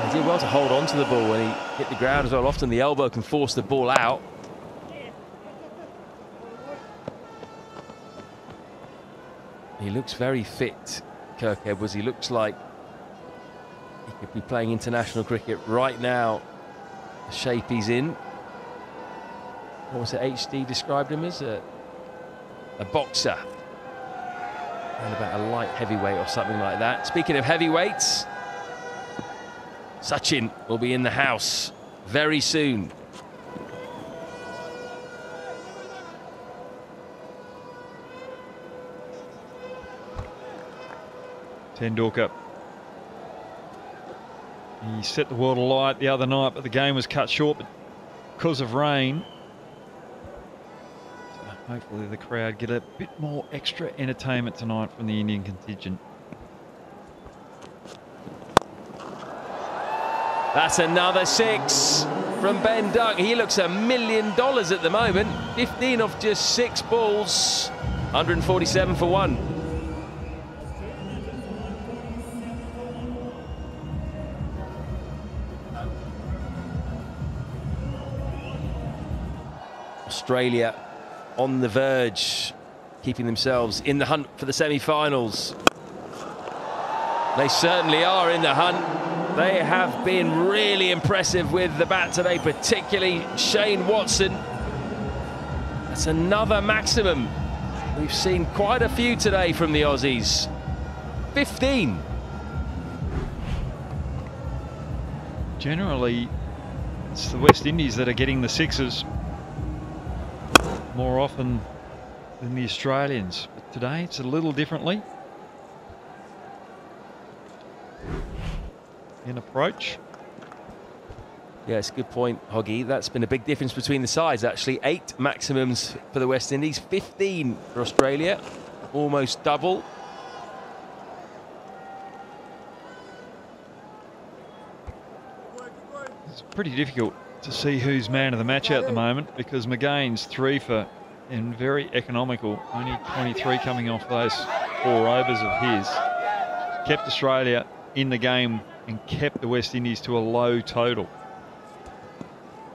He did well to hold on to the ball when he hit the ground as well. Often the elbow can force the ball out. He looks very fit, Kirk Edwards. He looks like he could be playing international cricket right now. The shape he's in. What was it HD described him as? A, a boxer. And about a light heavyweight or something like that. Speaking of heavyweights, Sachin will be in the house very soon. Tendulkar. He set the world alight the other night, but the game was cut short because of rain. Hopefully the crowd get a bit more extra entertainment tonight from the Indian contingent. That's another six from Ben Dunk. He looks a million dollars at the moment. 15 off just six balls. 147 for one. Australia on the verge, keeping themselves in the hunt for the semi-finals. They certainly are in the hunt. They have been really impressive with the bat today, particularly Shane Watson. That's another maximum. We've seen quite a few today from the Aussies. 15. Generally, it's the West Indies that are getting the sixes more often than the Australians. But today it's a little differently. In approach. Yes, good point, Hoggy. That's been a big difference between the sides, actually. Eight maximums for the West Indies, 15 for Australia. Almost double. It's pretty difficult to see who's man of the match at the moment because McGain's three for and very economical. Only 23 coming off those four overs of his. Kept Australia in the game and kept the West Indies to a low total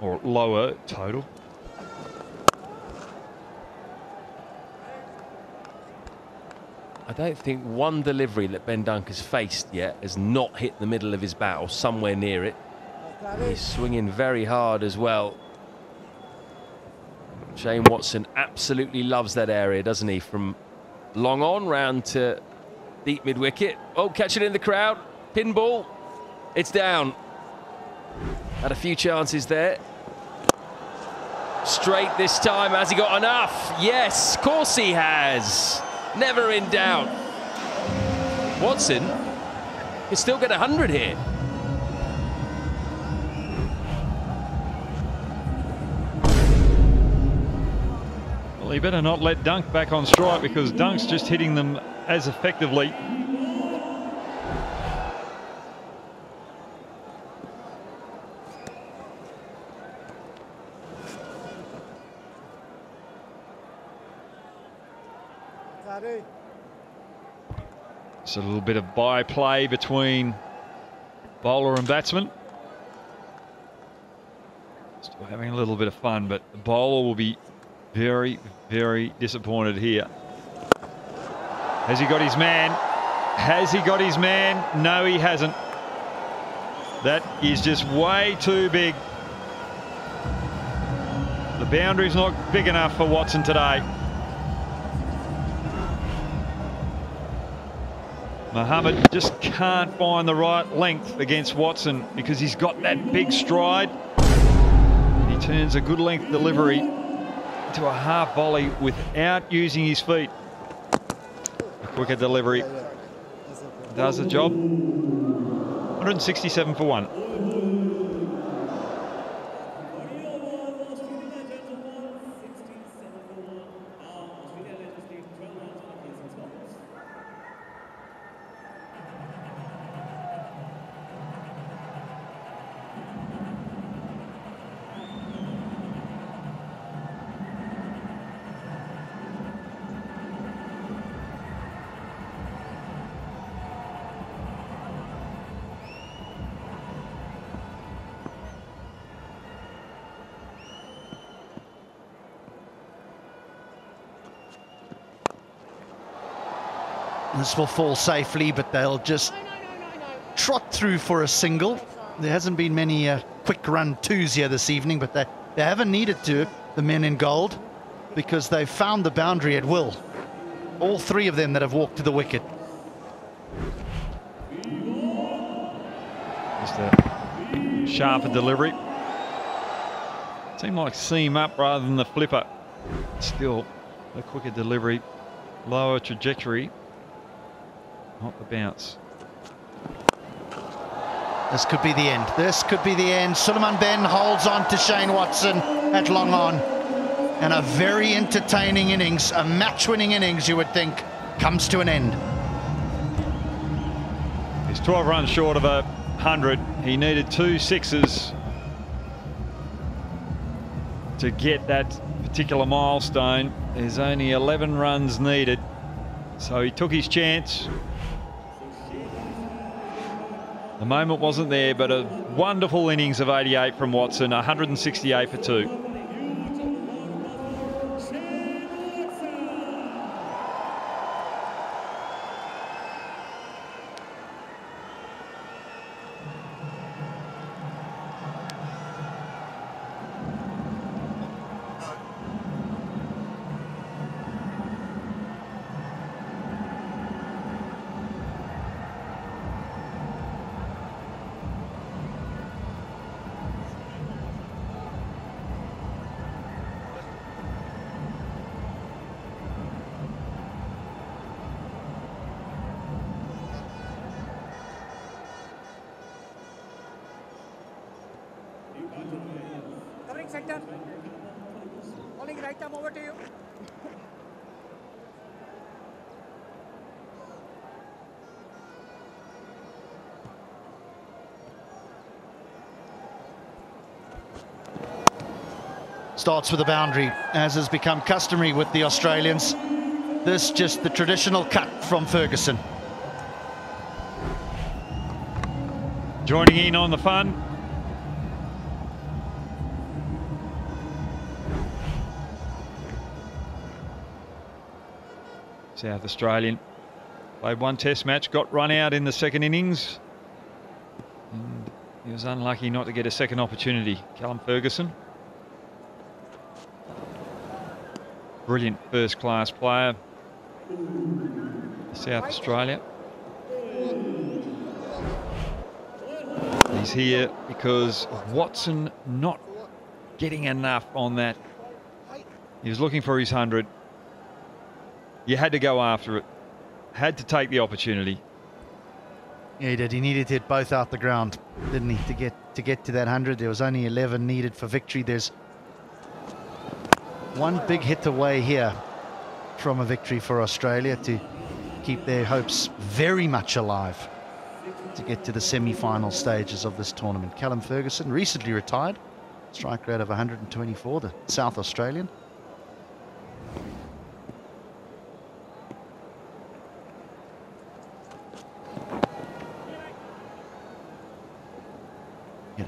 or lower total. I don't think one delivery that Ben Dunk has faced yet has not hit the middle of his bat or somewhere near it. He's swinging very hard as well. Shane Watson absolutely loves that area, doesn't he? From long on round to deep mid wicket. Oh, catch it in the crowd. Pinball. It's down. Had a few chances there. Straight this time. Has he got enough? Yes, of course he has. Never in doubt. Watson can still get 100 here. He better not let Dunk back on strike because Dunk's just hitting them as effectively. It's a little bit of by-play between bowler and batsman. Still having a little bit of fun, but the bowler will be very, very disappointed here. Has he got his man? Has he got his man? No, he hasn't. That is just way too big. The boundary's not big enough for Watson today. Mohammed just can't find the right length against Watson because he's got that big stride. He turns a good length delivery into a half volley without using his feet. A quicker delivery does the job. 167 for one. This will fall safely, but they'll just trot through for a single. There hasn't been many uh, quick run twos here this evening, but they, they haven't needed to, the men in gold, because they've found the boundary at will. All three of them that have walked to the wicket. Just a sharper delivery. Seemed like seam up rather than the flipper. Still a quicker delivery, lower trajectory, not the bounce. This could be the end. This could be the end. Sulieman Benn holds on to Shane Watson at long on. And a very entertaining innings, a match-winning innings, you would think, comes to an end. He's 12 runs short of a 100. He needed two sixes to get that particular milestone. There's only 11 runs needed. So he took his chance. The moment wasn't there, but a wonderful innings of 88 from Watson, 168 for two. Center. Bowling right arm over to you. Starts with a boundary, as has become customary with the Australians. This just the traditional cut from Ferguson. Joining in on the fun. South Australian played one test match, got run out in the second innings. And he was unlucky not to get a second opportunity. Callum Ferguson. Brilliant first class player. South Australia. He's here because Watson not getting enough on that. He was looking for his 100. You had to go after it. Had to take the opportunity. Yeah, he did. He needed to hit both out the ground, didn't he, to get to get to that 100. There was only 11 needed for victory. There's one big hit away here from a victory for Australia to keep their hopes very much alive to get to the semi-final stages of this tournament. Callum Ferguson, recently retired, strike rate of 124, the South Australian.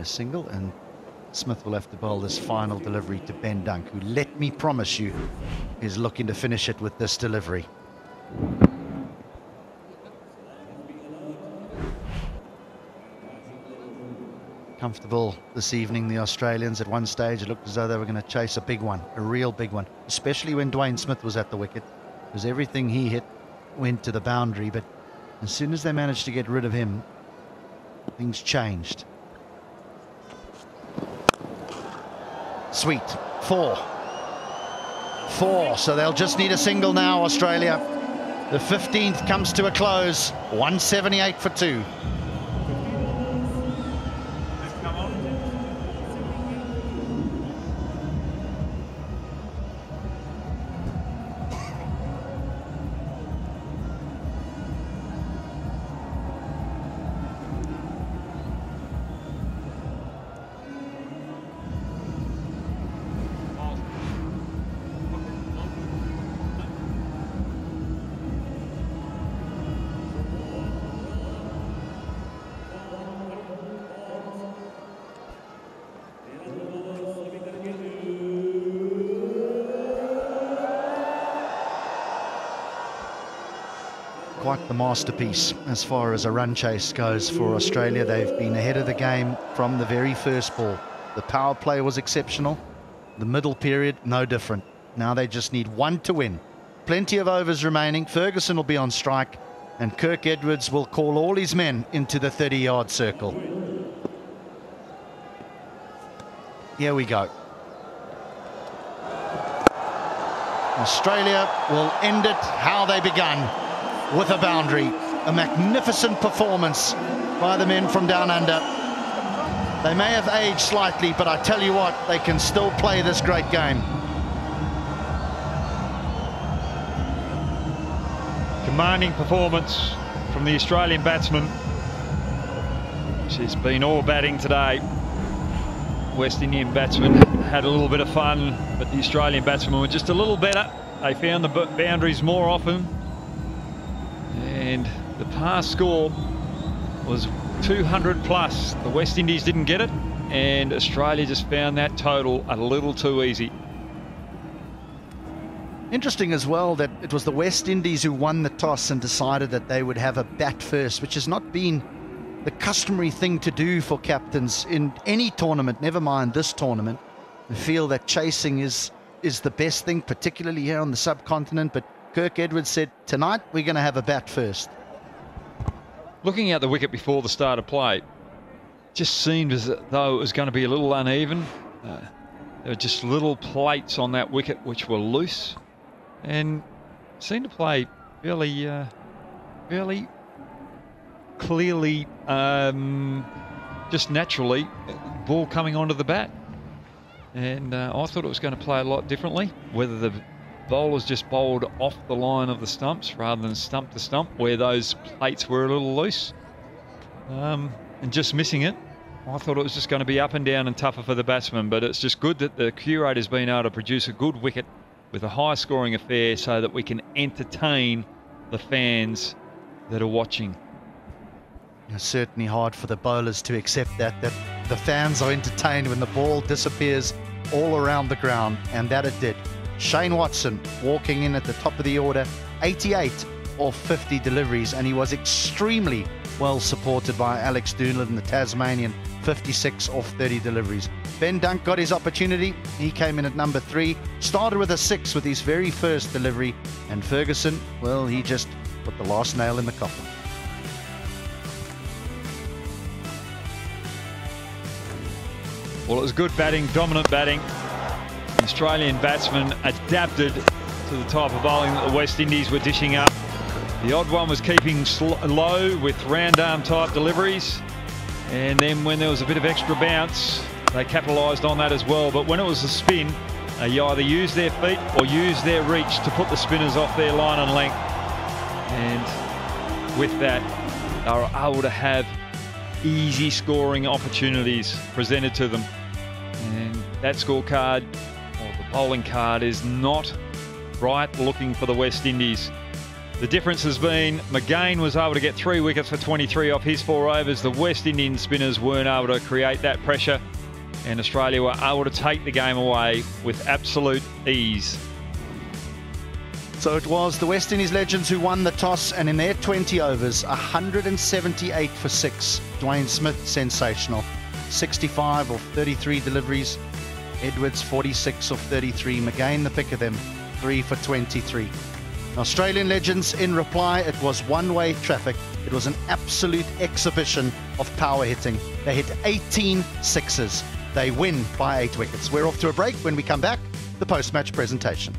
A single and Smith will have to bowl this final delivery to Ben Dunk, who, let me promise you, is looking to finish it with this delivery. Comfortable this evening, the Australians. At one stage, it looked as though they were going to chase a big one, a real big one, especially when Dwayne Smith was at the wicket, because everything he hit went to the boundary. But as soon as they managed to get rid of him, things changed. Sweet. Four. Four. So they'll just need a single now, Australia. The 15th comes to a close. 178 for two. Quite the masterpiece as far as a run chase goes for Australia. They've been ahead of the game from the very first ball. The power play was exceptional. The middle period, no different. Now they just need one to win. Plenty of overs remaining. Ferguson will be on strike, and Kirk Edwards will call all his men into the 30 yard circle. Here we go. Australia will end it how they began with a boundary. A magnificent performance by the men from down under. They may have aged slightly, but I tell you what, they can still play this great game. Commanding performance from the Australian batsman. She's been all batting today. West Indian batsmen had a little bit of fun, but the Australian batsmen were just a little better. They found the boundaries more often, pass score was 200 plus. The West Indies didn't get it, and Australia just found that total a little too easy. Interesting as well that it was the West Indies who won the toss and decided that they would have a bat first, which has not been the customary thing to do for captains in any tournament, never mind this tournament. I feel that chasing is is the best thing, particularly here on the subcontinent, but Kirk Edwards said, tonight we're going to have a bat first. Looking at the wicket before the start of play, just seemed as though it was going to be a little uneven. Uh, there were just little plates on that wicket which were loose and seemed to play fairly, uh, fairly clearly, um, just naturally, ball coming onto the bat. And uh, I thought it was going to play a lot differently. Whether the bowlers just bowled off the line of the stumps rather than stump to stump, where those plates were a little loose, um, and just missing it. I thought it was just going to be up and down and tougher for the batsmen, but it's just good that the curator's been able to produce a good wicket with a high scoring affair so that we can entertain the fans that are watching. It's certainly hard for the bowlers to accept that, that the fans are entertained when the ball disappears all around the ground, and that it did. Shane Watson walking in at the top of the order, 88 or 50 deliveries, and he was extremely well supported by Alex Doolan, the Tasmanian, 56 off 30 deliveries. Ben Dunk got his opportunity. He came in at number three, started with a six with his very first delivery, and Ferguson, well, he just put the last nail in the coffin. Well, it was good batting, dominant batting. Australian batsmen adapted to the type of bowling that the West Indies were dishing up. The odd one was keeping low with round arm type deliveries. And then when there was a bit of extra bounce, they capitalised on that as well. But when it was a spin, you either used their feet or use their reach to put the spinners off their line and length. And with that, they were able to have easy scoring opportunities presented to them. And that scorecard, bowling card, is not bright looking for the West Indies. The difference has been McGain was able to get three wickets for 23 off his four overs. The West Indian spinners weren't able to create that pressure, and Australia were able to take the game away with absolute ease. So it was the West Indies legends who won the toss, and in their 20 overs, 178 for six. Dwayne Smith, sensational. 65 or 33 deliveries. Edwards, 46 of 33. McGain, the pick of them, 3 for 23. Australian legends in reply, it was one way traffic. It was an absolute exhibition of power hitting. They hit 18 sixes. They win by eight wickets. We're off to a break. When we come back, the post match presentation.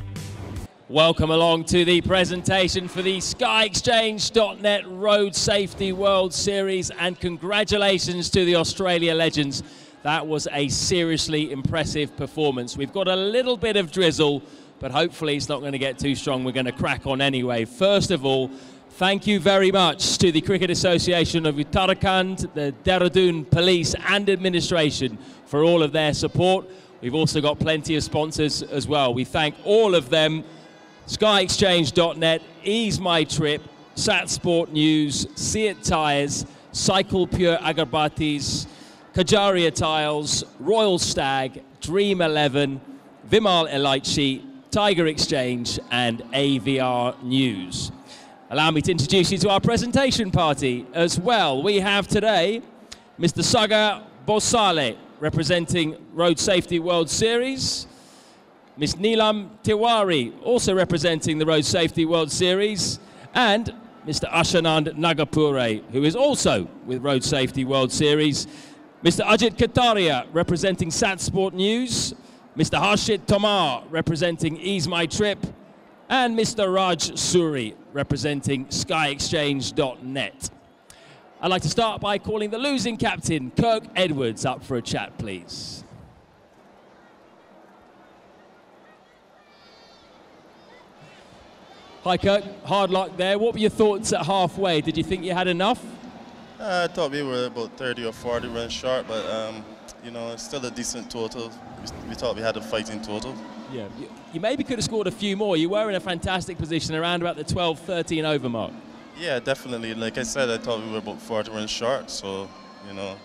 Welcome along to the presentation for the SkyExchange.net Road Safety World Series and congratulations to the Australia legends. That was a seriously impressive performance. We've got a little bit of drizzle but hopefully it's not going to get too strong. We're going to crack on anyway. First of all, thank you very much to the Cricket Association of Uttarakhand, the Dehradun Police and Administration for all of their support. We've also got plenty of sponsors as well. We thank all of them. SkyExchange.net, Ease My Trip, Sat Sport News, CEAT Tyres, Cycle Pure Agarbatis, Kajaria Tiles, Royal Stag, Dream 11, Vimal Elaichi, Tiger Exchange, and AVR News. Allow me to introduce you to our presentation party as well. We have today Mr. Sagar Bhosale, representing Road Safety World Series. Ms. Neelam Tiwari, also representing the Road Safety World Series. And Mr. Ashanand Nagapure, who is also with Road Safety World Series. Mr. Ajit Kataria, representing Sat Sport News. Mr. Harshit Tomar representing Ease My Trip, and Mr. Raj Suri representing SkyExchange.net. I'd like to start by calling the losing captain, Kirk Edwards, up for a chat, please. Hi, Kirk. Hard luck there. What were your thoughts at halfway? Did you think you had enough? Uh, I thought we were about 30 or 40 runs short, but um, you know, it's still a decent total. We, thought we had a fighting total. Yeah, you, you, maybe could have scored a few more. You were in a fantastic position around about the 12, 13 over mark. Yeah, definitely. Like I said, I thought we were about 40 runs short, so, you know,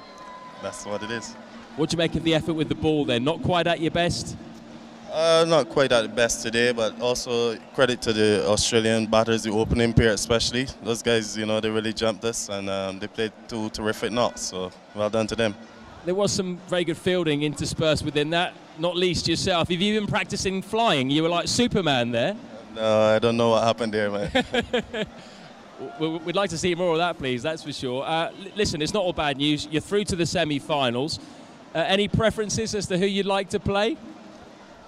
that's what it is. What do you make of the effort with the ball then? Not quite at your best? Uh, not quite at the best today, but also credit to the Australian batters, the opening pair especially. Those guys, you know, they really jumped us and um, they played two terrific knocks, so well done to them there was some very good fielding interspersed within that, not least yourself. Have you been practicing flying? You were like Superman there. No, I don't know what happened there, man. We'd like to see more of that, please, that's for sure. Uh, listen, it's not all bad news. You're through to the semi finals. Uh, any preferences as to who you'd like to play?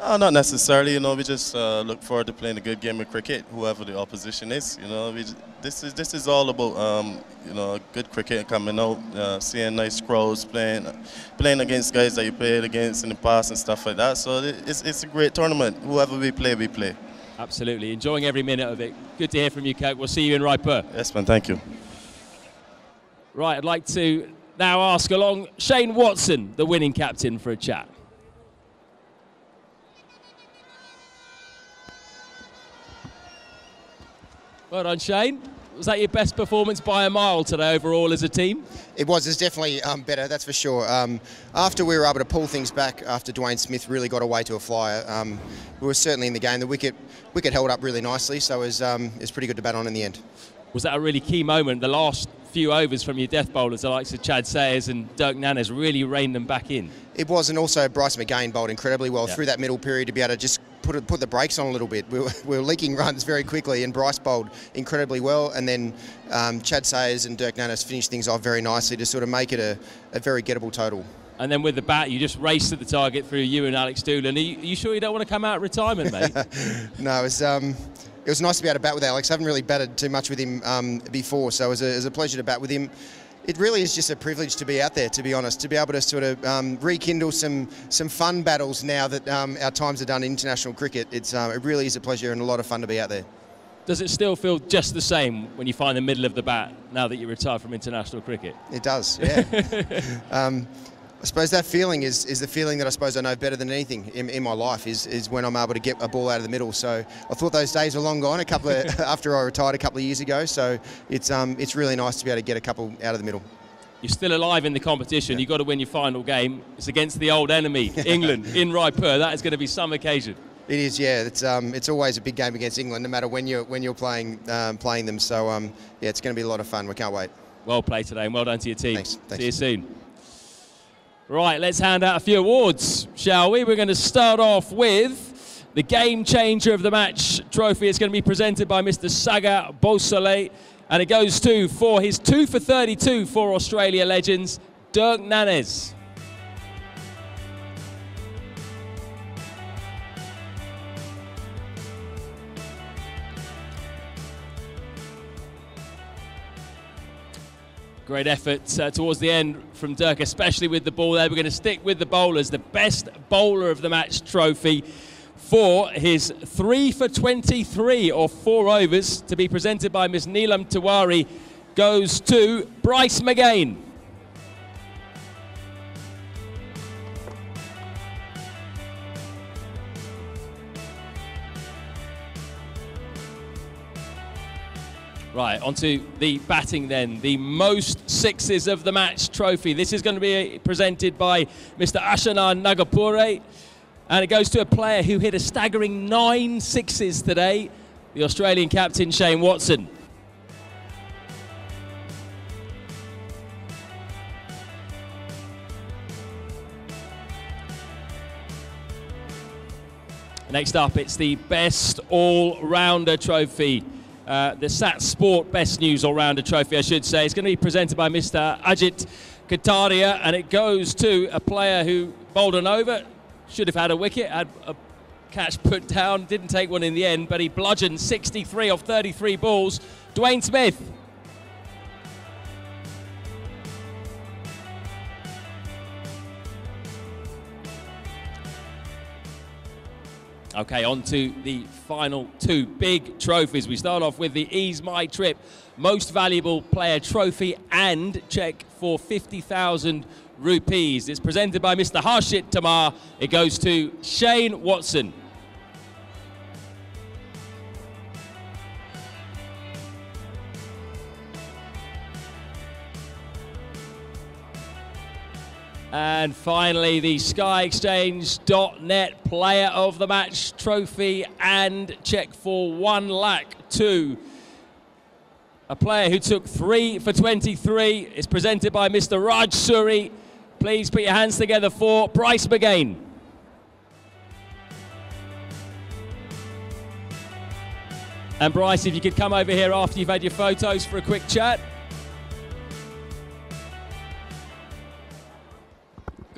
Uh, not necessarily, you know. We just uh, look forward to playing a good game of cricket, whoever the opposition is. You know, we, this is this is all about um, you know good cricket coming out, uh, seeing nice crowds playing, playing against guys that you played against in the past and stuff like that. So it's it's a great tournament. Whoever we play, we play. Absolutely, enjoying every minute of it. Good to hear from you, Kirk. We'll see you in Raipur. Yes, man. Thank you. Right, I'd like to now ask along Shane Watson, the winning captain, for a chat. Well done, Shane. Was that your best performance by a mile today overall as a team? It was. It's definitely um, better, that's for sure. Um, after we were able to pull things back, after Dwayne Smith really got away to a flyer, um, we were certainly in the game. The wicket wicket held up really nicely, so it was, um, it was pretty good to bat on in the end. Was that a really key moment? The last few overs from your death bowlers, the likes of Chadd Sayers and Dirk Nannes, really reined them back in. It was, and also Bryce McGain bowled incredibly well Yeah. through that middle period to be able to just put it, put the brakes on a little bit. We were, we were leaking runs very quickly, and Bryce bowled incredibly well. And then um, Chadd Sayers and Dirk Nannes finished things off very nicely to sort of make it a, a very gettable total. And then with the bat, you just raced to the target through you and Alex Doolan. Are you, are you sure you don't want to come out of retirement, mate? No, it was um, it was nice to be able to bat with Alex. I haven't really batted too much with him um, before, so it was, a, it was a pleasure to bat with him. It really is just a privilege to be out there, to be honest, to be able to sort of um, rekindle some some fun battles now that um, our times are done in international cricket. It's um, it really is a pleasure and a lot of fun to be out there. Does it still feel just the same when you find the middle of the bat now that you're retired from international cricket? It does, yeah. um, I suppose that feeling is, is the feeling that I suppose I know better than anything in, in my life is, is when I'm able to get a ball out of the middle. So I thought those days were long gone. A couple of, after I retired a couple of years ago. So it's um, it's really nice to be able to get a couple out of the middle. You're still alive in the competition. You've got to win your final game. It's against the old enemy, England, in Raipur. That is going to be some occasion. It is, yeah. It's um, it's always a big game against England, no matter when you're when you're playing um, playing them. So um, yeah, it's going to be a lot of fun. We can't wait. Well played today and well done to your team. Thanks, thanks. See you soon. Right, let's hand out a few awards, shall we? We're going to start off with the Game Changer of the Match trophy. It's going to be presented by Mr. Sagar Bhosale, and it goes to, for his 2 for 32 for Australia legends, Dirk Nannes. Great effort uh, towards the end from Dirk, especially with the ball there. We're going to stick with the bowlers. The best bowler of the match trophy for his 3 for 23 or 4 overs to be presented by Miss Neelam Tiwari goes to Bryce McGain. Right, onto the batting then. The most sixes of the match trophy. This is going to be uh, presented by Mr. Ashana Nagapure. And it goes to a player who hit a staggering nine sixes today, the Australian captain Shane Watson. Next up, it's the Best All Rounder Trophy. Uh, the SAT Sport Best News All Rounder Trophy, I should say. It's going to be presented by Mr. Ajit Kataria, and it goes to a player who bowled an over, should have had a wicket, had a catch put down, didn't take one in the end, but he bludgeoned 63 off 33 balls. Dwayne Smith. Okay, on to the final two big trophies. We start off with the Ease My Trip Most Valuable Player Trophy and check for 50,000 rupees. It's presented by Mr. Harshit Tomar. It goes to Shane Watson. And finally, the SkyExchange.net Player of the Match trophy and check for one lakh two. a player who took three for 23. It's presented by Mr. Raj Suri. Please put your hands together for Bryce McGain. And Bryce, if you could come over here after you've had your photos for a quick chat.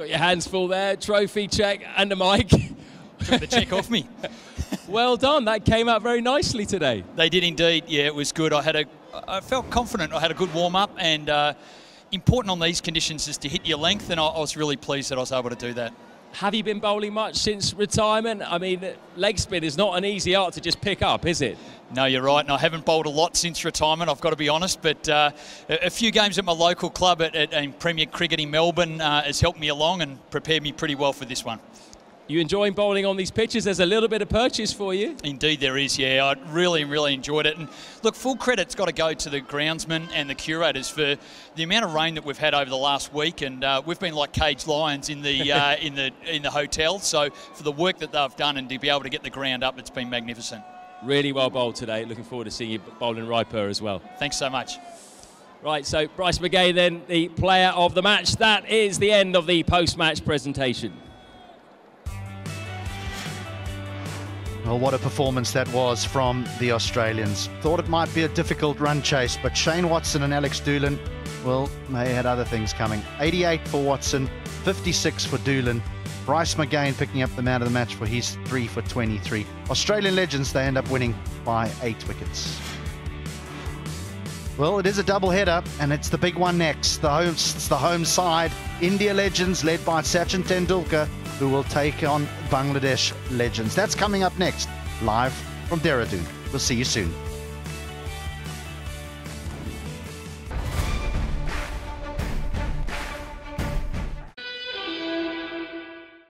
Got your hands full there, trophy check and a mic. took the check off me. Well done. That came out very nicely today. They did indeed. Yeah, it was good. I had a, I felt confident. I had a good warm up, and uh, important on these conditions is to hit your length, and I, I was really pleased that I was able to do that. Have you been bowling much since retirement? I mean, leg spin is not an easy art to just pick up, is it? No, you're right, and I haven't bowled a lot since retirement. I've got to be honest, but uh, a few games at my local club at, at, at Premier Cricket in Melbourne uh, has helped me along and prepared me pretty well for this one. You enjoying bowling on these pitches? There's a little bit of purchase for you. Indeed, there is. Yeah, I really, really enjoyed it. And look, full credit's got to go to the groundsmen and the curators for the amount of rain that we've had over the last week. And uh, we've been like caged lions in the uh, in the in the hotel. So for the work that they've done and to be able to get the ground up, it's been magnificent. Really well bowled today. Looking forward to seeing you bowl in Raipur as well. Thanks so much. Right, so Bryce McGain, then the player of the match. That is the end of the post-match presentation. Well, what a performance that was from the Australians. Thought it might be a difficult run chase, but Shane Watson and Alex Doolan, well, they had other things coming. 88 for Watson, 56 for Doolan. Bryce McGain picking up the man of the match for his 3 for 23. Australian legends, they end up winning by 8 wickets. Well, it is a double header, and it's the big one next. The home, it's the home side. India legends led by Sachin Tendulkar who will take on Bangladesh legends. That's coming up next, live from Dehradun. We'll see you soon.